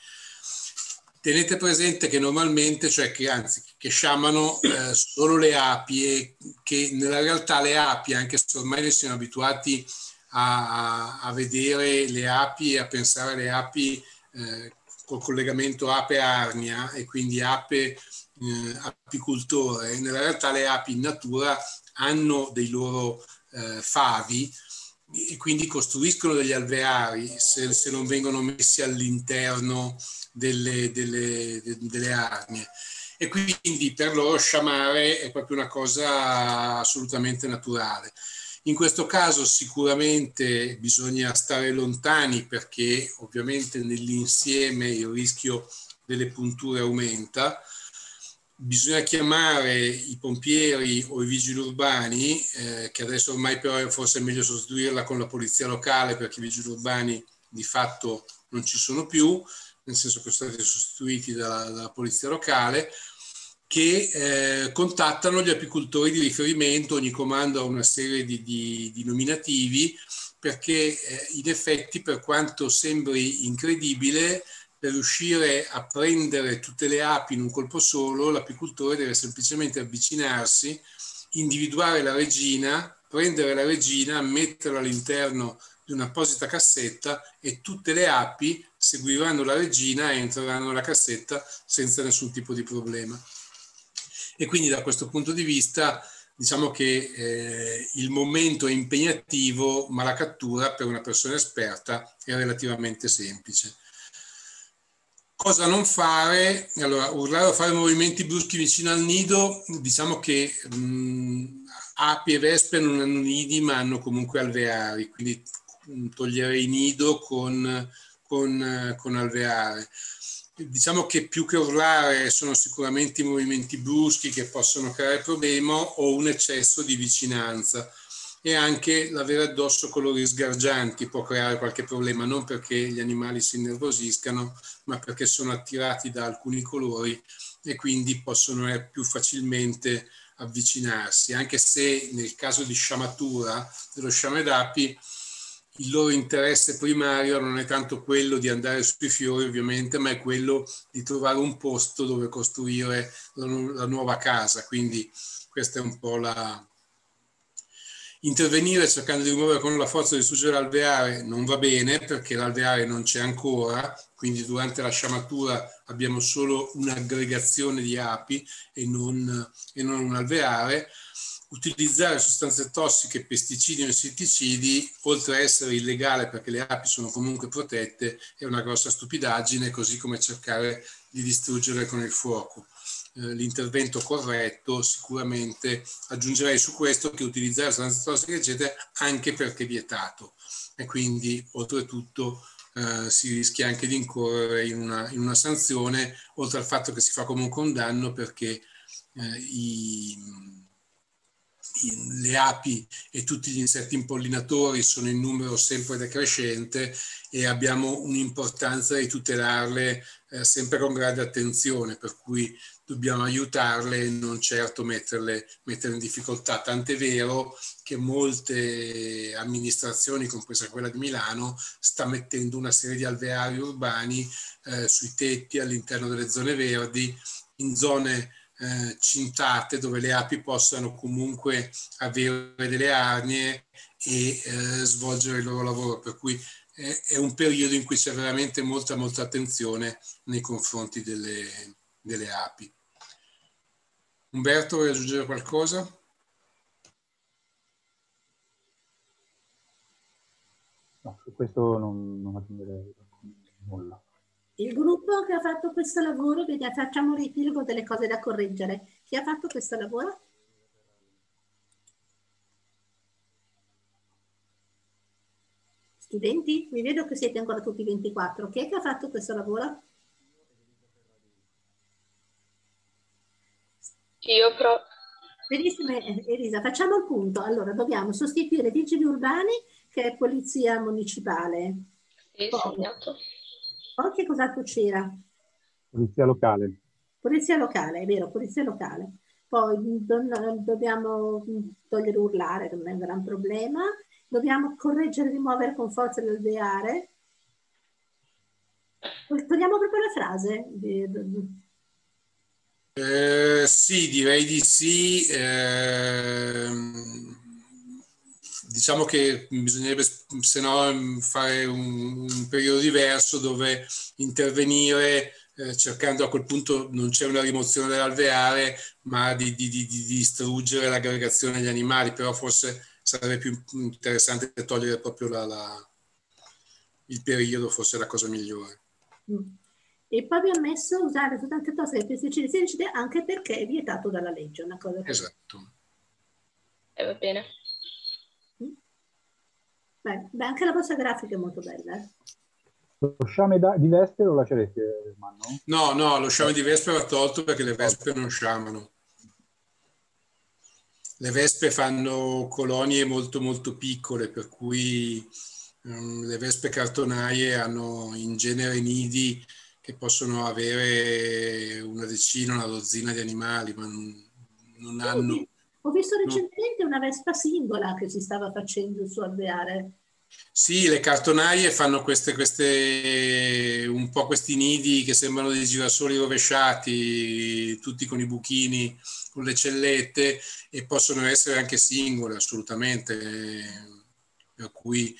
Tenete presente che normalmente, cioè che anzi, che sciamano eh, solo le api e che nella realtà le api, anche se ormai ne siamo abituati a, a, vedere le api e a pensare alle api eh, col collegamento ape-arnia e quindi ape eh, apicultore. Nella realtà le api in natura hanno dei loro eh, favi e quindi costruiscono degli alveari se, se non vengono messi all'interno delle, delle, delle arnie. E quindi per loro sciamare è proprio una cosa assolutamente naturale. In questo caso sicuramente bisogna stare lontani perché ovviamente nell'insieme il rischio delle punture aumenta. Bisogna chiamare i pompieri o i vigili urbani, eh, che adesso ormai però è forse meglio sostituirla con la polizia locale perché i vigili urbani di fatto non ci sono più, nel senso che sono stati sostituiti dalla, dalla polizia locale che eh, contattano gli apicoltori di riferimento, ogni comando ha una serie di, di, di nominativi, perché eh, in effetti per quanto sembri incredibile, per riuscire a prendere tutte le api in un colpo solo, l'apicoltore deve semplicemente avvicinarsi, individuare la regina, prendere la regina, metterla all'interno di un'apposita cassetta e tutte le api seguiranno la regina e entreranno nella cassetta senza nessun tipo di problema e quindi da questo punto di vista diciamo che eh, il momento è impegnativo, ma la cattura per una persona esperta è relativamente semplice. Cosa non fare? Allora, urlare o fare movimenti bruschi vicino al nido, diciamo che mh, api e vespe non hanno nidi, ma hanno comunque alveari, quindi toglierei nido con, con, con alveare diciamo che più che urlare sono sicuramente i movimenti bruschi che possono creare problema o un eccesso di vicinanza e anche l'avere addosso colori sgargianti può creare qualche problema, non perché gli animali si innervosiscano, ma perché sono attirati da alcuni colori e quindi possono più facilmente avvicinarsi, anche se nel caso di sciamatura dello sciame d'api il loro interesse primario non è tanto quello di andare sui fiori ovviamente, ma è quello di trovare un posto dove costruire la, la nuova casa. Quindi questa è un po' la... Intervenire cercando di rimuovere con la forza di distruggere l'alveare non va bene perché l'alveare non c'è ancora, quindi durante la sciamatura abbiamo solo un'aggregazione di api e non, e non un alveare. Utilizzare sostanze tossiche, pesticidi o insetticidi, oltre a essere illegale perché le api sono comunque protette, è una grossa stupidaggine, così come cercare di distruggere con il fuoco. Eh, l'intervento corretto, sicuramente aggiungerei su questo che utilizzare sostanze tossiche, eccetera, anche perché vietato. E quindi, oltretutto, eh, si rischia anche di incorrere in una, in una, sanzione, oltre al fatto che si fa comunque un danno perché eh, i, i, le api e tutti gli insetti impollinatori sono in numero sempre decrescente e abbiamo un'importanza di tutelarle eh, sempre con grande attenzione, per cui dobbiamo aiutarle e non certo metterle, metterle in difficoltà. Tant'è vero che molte amministrazioni, compresa quella di Milano, sta mettendo una serie di alveari urbani eh, sui tetti all'interno delle zone verdi, in zone eh, cintate dove le api possano comunque avere delle arnie e eh, svolgere il loro lavoro. Per cui è un periodo in cui c'è veramente molta, molta attenzione nei confronti delle, delle api. Umberto, vuoi aggiungere qualcosa? No, su questo non, non aggiungerei nulla. Il gruppo che ha fatto questo lavoro, vediamo, facciamo un riepilogo delle cose da correggere. Chi ha fatto questo lavoro? Studenti? Vi vedo che siete ancora tutti 24. Chi è che ha fatto questo lavoro? Io però... Benissimo Elisa, facciamo il punto. Allora, dobbiamo sostituire vigili urbani che è polizia municipale. Sì, poi. Poi che cos'altro c'era? Polizia locale. Polizia locale, è vero, polizia locale. Poi do, dobbiamo togliere urlare, non è un gran problema. Dobbiamo correggere e rimuovere con forza l'alveare. Togliamo proprio la frase. Eh, sì, direi di sì. Eh, diciamo che bisognerebbe se no fare un, un periodo diverso dove intervenire eh, cercando a quel punto non c'è una rimozione dell'alveare ma di, di, di, di distruggere l'aggregazione degli animali però forse sarebbe più interessante togliere proprio la, la, il periodo forse è la cosa migliore mm. E poi abbiamo messo usare sostanze tossiche e pesticidi sericidi anche perché è vietato dalla legge. Una cosa esatto. E eh, va bene. Mm. Beh, beh, anche la vostra grafica è molto bella. Eh? Lo sciame da, di vespe lo lascerete, Manno? No, no, lo sciame di vespe va tolto perché le vespe non sciamano. Le vespe fanno colonie molto molto piccole, per cui um, le vespe cartonaie hanno in genere nidi che possono avere una decina, una dozzina di animali, ma non, non hanno... Ho visto recentemente una vespa singola che si stava facendo il suo alveare. Sì, le cartonaie fanno queste, queste, un po' questi nidi che sembrano dei girasoli rovesciati, tutti con i buchini, con le cellette, e possono essere anche singole, assolutamente. Per cui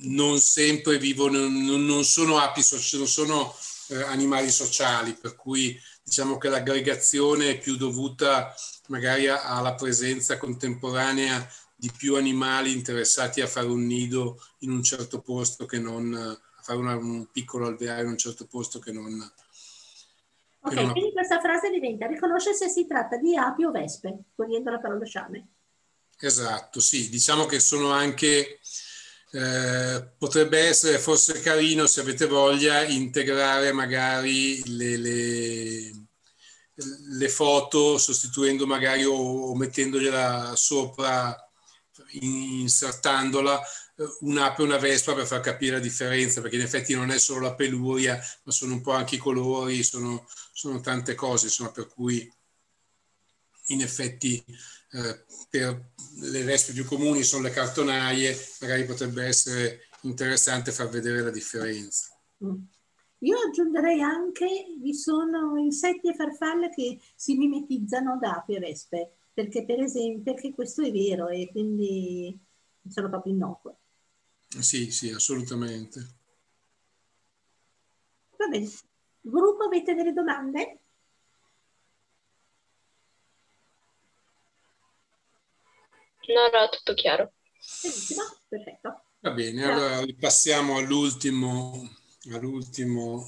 non sempre vivono, non, sono api, non sono eh, animali sociali, per cui diciamo che l'aggregazione è più dovuta magari alla presenza contemporanea di più animali interessati a fare un nido in un certo posto che non a fare una, un piccolo alveare in un certo posto che non ok non quindi questa frase diventa riconosce se si tratta di api o vespe togliendo la parola sciame. Esatto sì diciamo che sono anche eh, potrebbe essere forse carino se avete voglia integrare magari le, le, le foto sostituendo magari o, o mettendogliela sopra insertandola eh, un'ape e una vespa per far capire la differenza perché in effetti non è solo la peluria ma sono un po' anche i colori sono, sono tante cose insomma per cui in effetti eh, per le vespe più comuni sono le cartonaie, magari potrebbe essere interessante far vedere la differenza. Mm. Io aggiungerei anche, vi sono insetti e farfalle che si mimetizzano da api e vespe. perché per esempio, perché questo è vero e quindi sono proprio innocue. Sì, sì, assolutamente. Va bene. Gruppo, avete delle domande? No, no, tutto chiaro. Benissimo, perfetto. Va bene, allora passiamo all'ultimo, all'ultimo,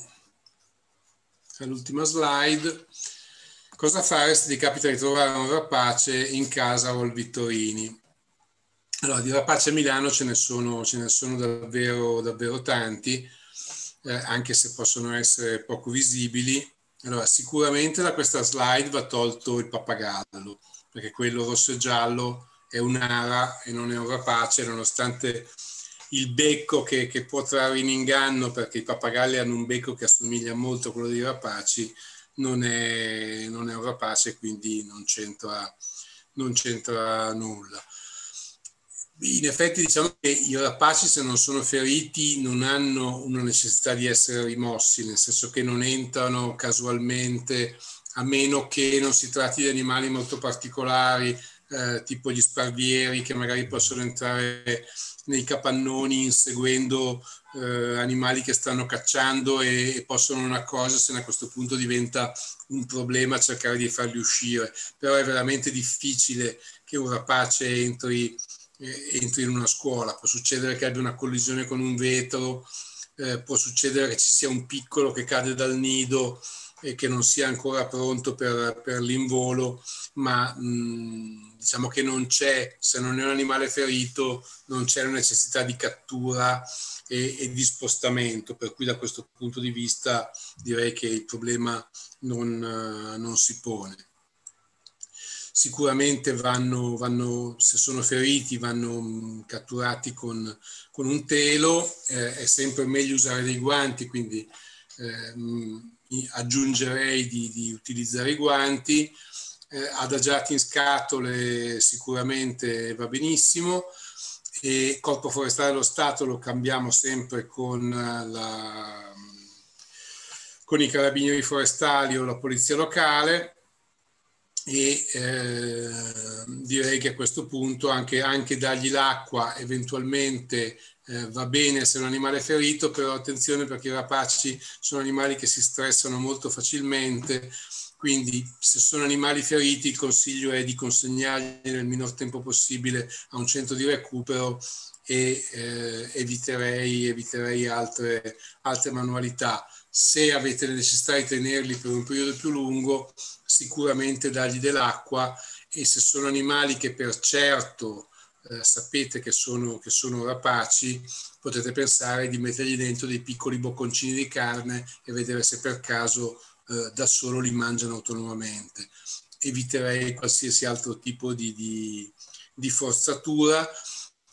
all'ultima slide. Cosa fare se ti capita di trovare un rapace in casa o al Vittorini? Allora, di rapace a Milano ce ne sono, ce ne sono davvero, davvero tanti, eh, anche se possono essere poco visibili. Allora, sicuramente da questa slide va tolto il pappagallo, perché quello rosso e giallo è un'ara e non è un rapace, nonostante il becco che, che, può trarre in inganno, perché i pappagalli hanno un becco che assomiglia molto a quello dei rapaci, non è, non è un rapace, quindi non c'entra, non c'entra nulla. In effetti diciamo che i rapaci se non sono feriti non hanno una necessità di essere rimossi, nel senso che non entrano casualmente, a meno che non si tratti di animali molto particolari, eh, tipo gli sparvieri che magari possono entrare nei capannoni inseguendo eh, animali che stanno cacciando e, e, possono non accorgersene, a questo punto diventa un problema cercare di farli uscire. Però è veramente difficile che un rapace entri entri in una scuola, può succedere che abbia una collisione con un vetro, eh, può succedere che ci sia un piccolo che cade dal nido e che non sia ancora pronto per, per l'involo, ma mh, diciamo che non c'è, se non è un animale ferito, non c'è la necessità di cattura e, e, di spostamento, per cui da questo punto di vista direi che il problema non, non si pone. Sicuramente vanno, vanno, se sono feriti, vanno catturati con, con un telo, eh, è sempre meglio usare dei guanti, quindi eh, aggiungerei di, di, utilizzare i guanti, eh, adagiati in scatole sicuramente va benissimo, e Corpo Forestale dello Stato lo cambiamo sempre con, la, con i carabinieri forestali o la polizia locale, e eh, direi che a questo punto anche, anche dargli l'acqua eventualmente eh, va bene se è un animale ferito, però attenzione perché i rapaci sono animali che si stressano molto facilmente, quindi se sono animali feriti il consiglio è di consegnarli nel minor tempo possibile a un centro di recupero e eh, eviterei, eviterei altre, altre manualità. Se avete la necessità di tenerli per un periodo più lungo, sicuramente dargli dell'acqua e se sono animali che per certo eh, sapete che sono, che sono rapaci, potete pensare di mettergli dentro dei piccoli bocconcini di carne e vedere se per caso eh, da solo li mangiano autonomamente. Eviterei qualsiasi altro tipo di, di, di forzatura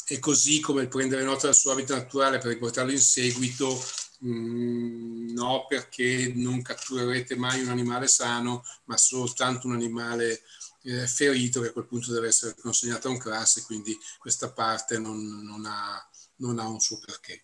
e così come prendere nota del suo habitat naturale per riportarlo in seguito Mm, no, perché non catturerete mai un animale sano, ma soltanto un animale eh, ferito che a quel punto deve essere consegnato a un CRAS e quindi questa parte non, non, ha, non ha un suo perché.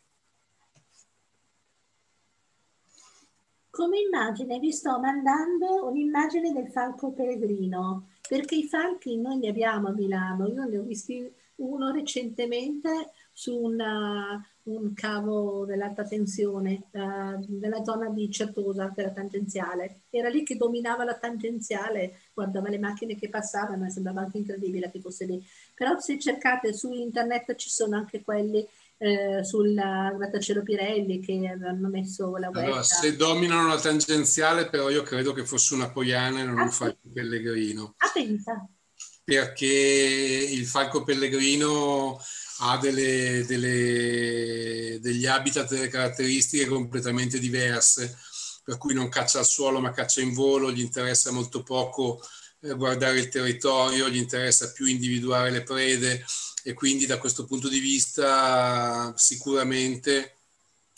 Come immagine vi sto mandando un'immagine del falco peregrino, perché i falchi noi ne abbiamo a Milano, io ne ho visti uno recentemente su una, un cavo dell'alta tensione nella zona di Certosa della tangenziale. Era lì che dominava la tangenziale, guardava le macchine che passavano e sembrava anche incredibile che fosse lì. Però se cercate su internet ci sono anche quelli eh, sul grattacielo Pirelli che hanno messo la web. Allora, se dominano la tangenziale, però io credo che fosse una poiana e non ah, un falco pellegrino. Ah, pensa. Perché il falco pellegrino ha delle, delle, degli habitat, delle caratteristiche completamente diverse, per cui non caccia al suolo ma caccia in volo, gli interessa molto poco eh, guardare il territorio, gli interessa più individuare le prede e quindi da questo punto di vista sicuramente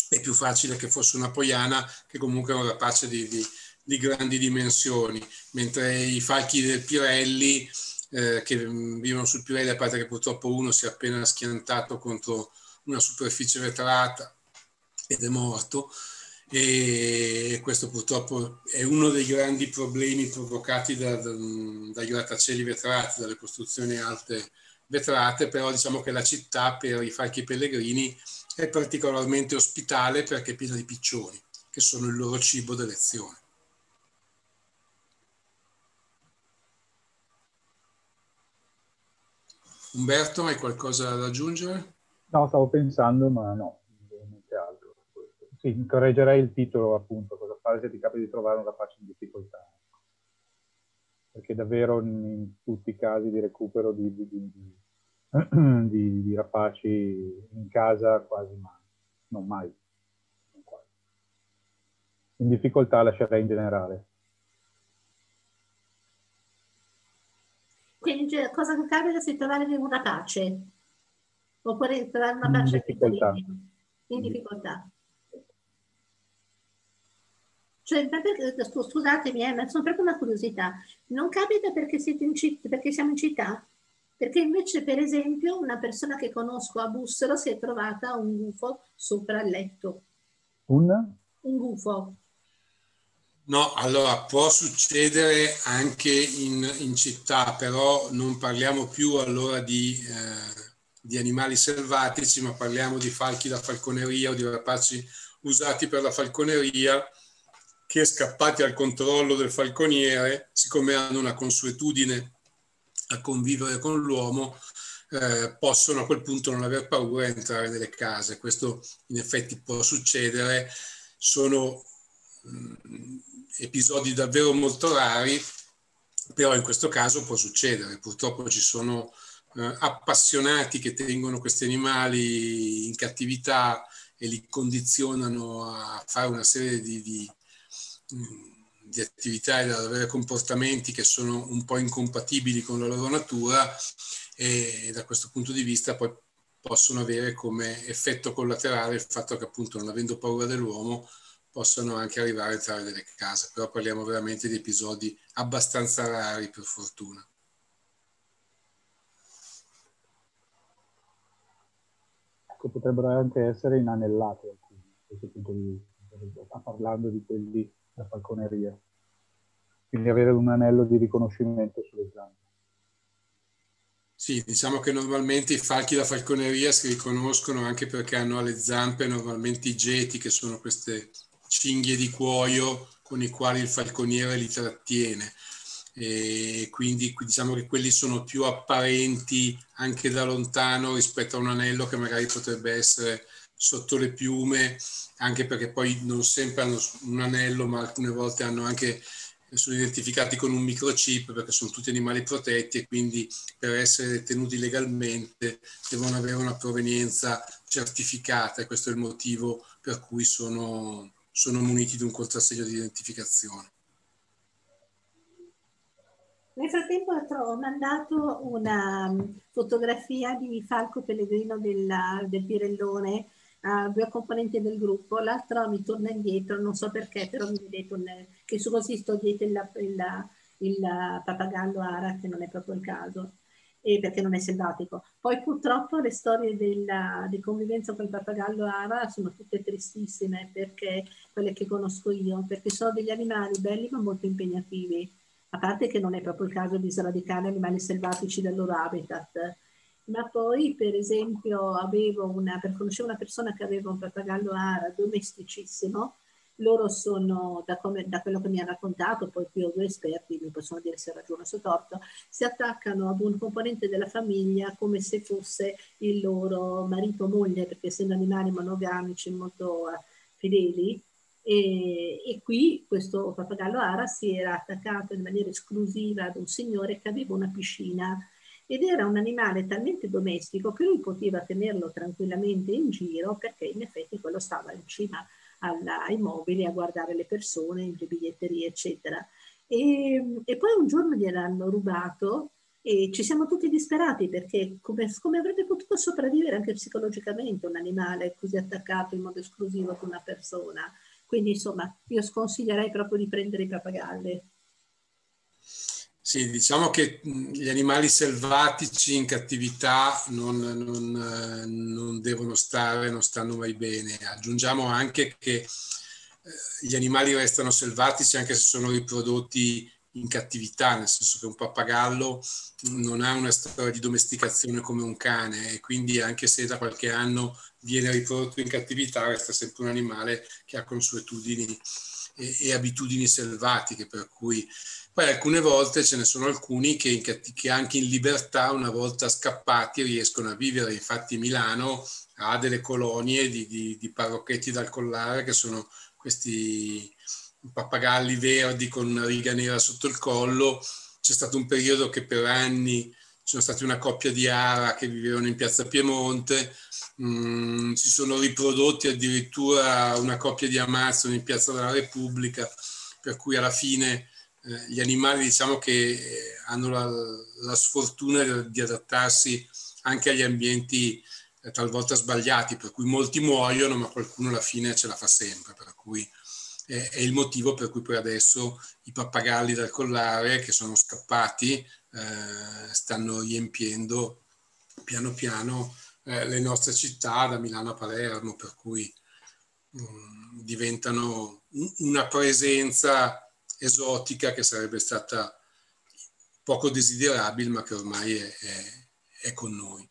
è più facile che fosse una poiana che comunque è un rapace di, di, di grandi dimensioni, mentre i falchi del Pirelli eh, che vivono sul Pirelli, a parte che purtroppo uno si è appena schiantato contro una superficie vetrata ed è morto. e questo purtroppo è uno dei grandi problemi provocati da, da, dai grattacieli vetrati, dalle costruzioni alte vetrate, però diciamo che la città per i falchi pellegrini è particolarmente ospitale perché è piena di piccioni, che sono il loro cibo d'elezione. Umberto, hai qualcosa da aggiungere? No, stavo pensando, ma no, niente altro. Sì, correggerei il titolo appunto, cosa fare se ti capita di trovare un rapace in difficoltà. Perché davvero in, tutti i casi di recupero di, di, di, di, di rapaci in casa quasi mai, non mai. In difficoltà lascerei in generale. Quindi cioè, cosa capita se trovare un rapace? Oppure trovare una pace difficoltà. In difficoltà. Cioè, scusatemi, eh, ma sono proprio una curiosità. Non capita perché, siete in città, perché siamo in città? Perché invece, per esempio, una persona che conosco a Bussero si è trovata un gufo sopra il letto. Un? Un gufo. No, allora può succedere anche in, in città, però non parliamo più allora di, eh, di, animali selvatici, ma parliamo di falchi da falconeria o di rapaci usati per la falconeria che scappati al controllo del falconiere, siccome hanno una consuetudine a convivere con l'uomo, eh, possono a quel punto non aver paura di entrare nelle case. Questo in effetti può succedere, sono mm, episodi davvero molto rari, però in questo caso può succedere. Purtroppo ci sono eh, appassionati che tengono questi animali in cattività e li condizionano a fare una serie di, di, mm, di attività e ad avere comportamenti che sono un po' incompatibili con la loro natura e da questo punto di vista poi possono avere come effetto collaterale il fatto che appunto non avendo paura dell'uomo possono anche arrivare a entrare nelle case, però parliamo veramente di episodi abbastanza rari per fortuna. Ecco, potrebbero anche essere inanellati alcuni, da questo punto di vista, parlando di quelli da falconeria. Quindi avere un anello di riconoscimento sulle zampe. Sì, diciamo che normalmente i falchi da falconeria si riconoscono anche perché hanno alle zampe normalmente i geti, che sono queste cinghie di cuoio con i quali il falconiere li trattiene. E quindi diciamo che quelli sono più apparenti anche da lontano rispetto a un anello che magari potrebbe essere sotto le piume, anche perché poi non sempre hanno un anello, ma alcune volte hanno anche sono identificati con un microchip perché sono tutti animali protetti e quindi per essere tenuti legalmente devono avere una provenienza certificata e questo è il motivo per cui sono, sono muniti di un contrassegno di identificazione. Nel frattempo ho mandato una fotografia di Falco Pellegrino della, del Pirellone a due componenti del gruppo, l'altro mi torna indietro, non so perché, però mi vedete un, che su così sto dietro il, il, il pappagallo ara, che non è proprio il caso e perché non è selvatico. Poi purtroppo le storie della, di convivenza con il pappagallo ara sono tutte tristissime perché quelle che conosco io, perché sono degli animali belli ma molto impegnativi, a parte che non è proprio il caso di sradicare animali selvatici dal loro habitat. Ma poi, per esempio, avevo una, conoscevo una persona che aveva un pappagallo ara domesticissimo, loro sono, da, come, da, quello che mi ha raccontato, poi qui ho due esperti, mi possono dire se ragione o se torto, si attaccano ad un componente della famiglia come se fosse il loro marito o moglie, perché essendo animali monogamici molto uh, fedeli, e, e, qui questo pappagallo ara si era attaccato in maniera esclusiva ad un signore che aveva una piscina ed era un animale talmente domestico che lui poteva tenerlo tranquillamente in giro perché in effetti quello stava in cima alla, ai mobili a guardare le persone, le biglietterie, eccetera. E, e poi un giorno gliel'hanno rubato e ci siamo tutti disperati perché come, come, avrebbe potuto sopravvivere anche psicologicamente un animale così attaccato in modo esclusivo ad una persona. Quindi insomma io sconsiglierei proprio di prendere i pappagalli. Sì, diciamo che gli animali selvatici in cattività non, non, non, devono stare, non stanno mai bene. Aggiungiamo anche che eh, gli animali restano selvatici anche se sono riprodotti in cattività, nel senso che un pappagallo non ha una storia di domesticazione come un cane e quindi anche se da qualche anno viene riprodotto in cattività resta sempre un animale che ha consuetudini e, e abitudini selvatiche, per cui poi alcune volte ce ne sono alcuni che, che, anche in libertà, una volta scappati, riescono a vivere. Infatti Milano ha delle colonie di, di, di parrocchetti dal collare che sono questi pappagalli verdi con una riga nera sotto il collo. C'è stato un periodo che per anni ci sono stati una coppia di ara che vivevano in piazza Piemonte, mm, si sono riprodotti addirittura una coppia di Amazon in piazza della Repubblica, per cui alla fine eh, gli animali diciamo che eh, hanno la, la, sfortuna di adattarsi anche agli ambienti eh, talvolta sbagliati, per cui molti muoiono, ma qualcuno alla fine ce la fa sempre, per cui è, è il motivo per cui poi adesso i pappagalli dal collare che sono scappati eh, stanno riempiendo piano piano eh, le nostre città da Milano a Palermo, per cui mm, diventano una presenza esotica che sarebbe stata poco desiderabile, ma che ormai è, è, è con noi.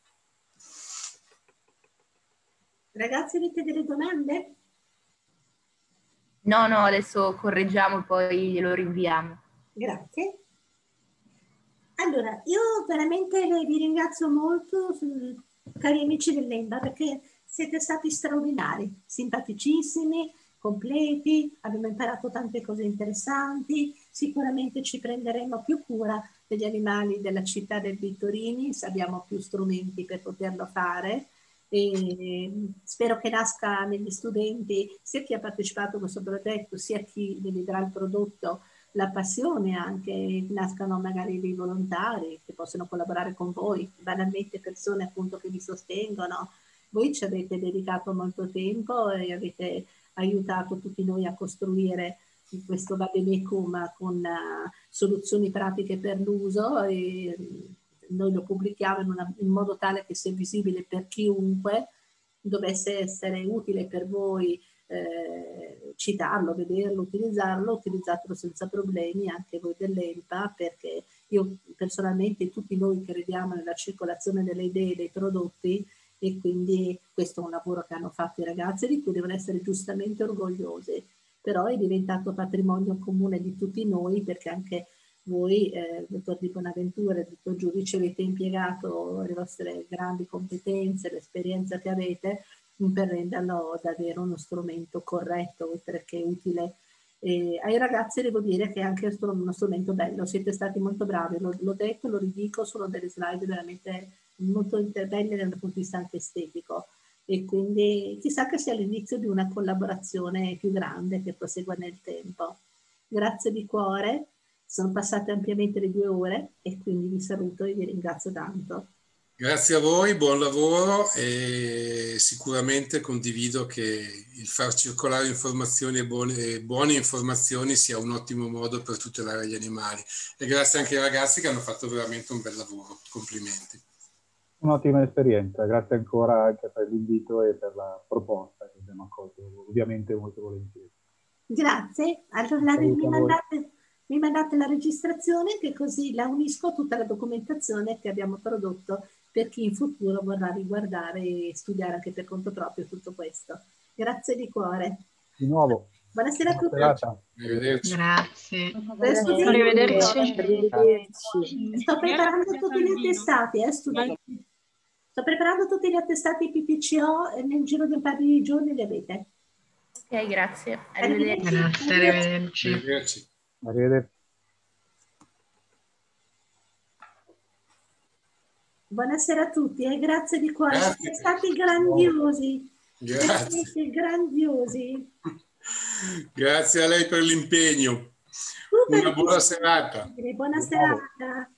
Ragazzi, avete delle domande? No, no, adesso correggiamo e poi glielo rinviamo. Grazie. Allora, io veramente vi ringrazio molto, cari amici dell'Emba, perché siete stati straordinari, simpaticissimi, completi, abbiamo imparato tante cose interessanti, sicuramente ci prenderemo più cura degli animali della città del Vittorini, se abbiamo più strumenti per poterlo fare. E spero che nasca negli studenti, sia chi ha partecipato a questo progetto, sia chi ne vedrà il prodotto, la passione anche, nascano magari dei volontari che possono collaborare con voi, banalmente persone appunto che vi sostengono. Voi ci avete dedicato molto tempo e avete aiutato tutti noi a costruire questo vademecum con uh, soluzioni pratiche per l'uso e noi lo pubblichiamo in, una, in, modo tale che sia visibile per chiunque dovesse essere utile per voi eh, citarlo, vederlo, utilizzarlo, utilizzatelo senza problemi anche voi dell'EMPA perché io personalmente tutti noi crediamo nella circolazione delle idee dei prodotti e quindi questo è un lavoro che hanno fatto i ragazzi di cui devono essere giustamente orgogliosi, però è diventato patrimonio comune di tutti noi perché anche voi, eh, dottor Di Bonaventura dottor Giudice, avete impiegato le vostre grandi competenze, l'esperienza che avete per renderlo davvero uno strumento corretto, oltre che utile. E ai ragazzi devo dire che è anche uno strumento bello, siete stati molto bravi, l'ho detto, lo ridico, sono delle slide veramente molto belle dal punto di vista anche estetico e quindi chissà che sia l'inizio di una collaborazione più grande che prosegua nel tempo. Grazie di cuore, sono passate ampiamente le due ore e quindi vi saluto e vi ringrazio tanto. Grazie a voi, buon lavoro e sicuramente condivido che il far circolare informazioni e buone, e buone, informazioni sia un ottimo modo per tutelare gli animali. E grazie anche ai ragazzi che hanno fatto veramente un bel lavoro. Complimenti un'ottima esperienza, grazie ancora anche per l'invito e per la proposta che abbiamo accolto ovviamente molto volentieri. Grazie, allora mi mandate, mi mandate, la registrazione che così la unisco a tutta la documentazione che abbiamo prodotto per chi in futuro vorrà riguardare e studiare anche per conto proprio tutto questo. Grazie di cuore. Di nuovo. Buonasera a tutti. Arrivederci. Grazie. Arrivederci. Arrivederci. Sto preparando tutti gli attestati, eh, studenti. Sto preparando tutti gli attestati PPCO e nel giro di un paio di giorni li avete. Ok, grazie. Arrivederci. Grazie, arrivederci. Arrivederci. arrivederci. Buonasera a tutti e eh? grazie di cuore, grazie. siete stati grandiosi. Grazie. Siete grandiosi. Grazie a lei per l'impegno. Una buona serata. Buona serata.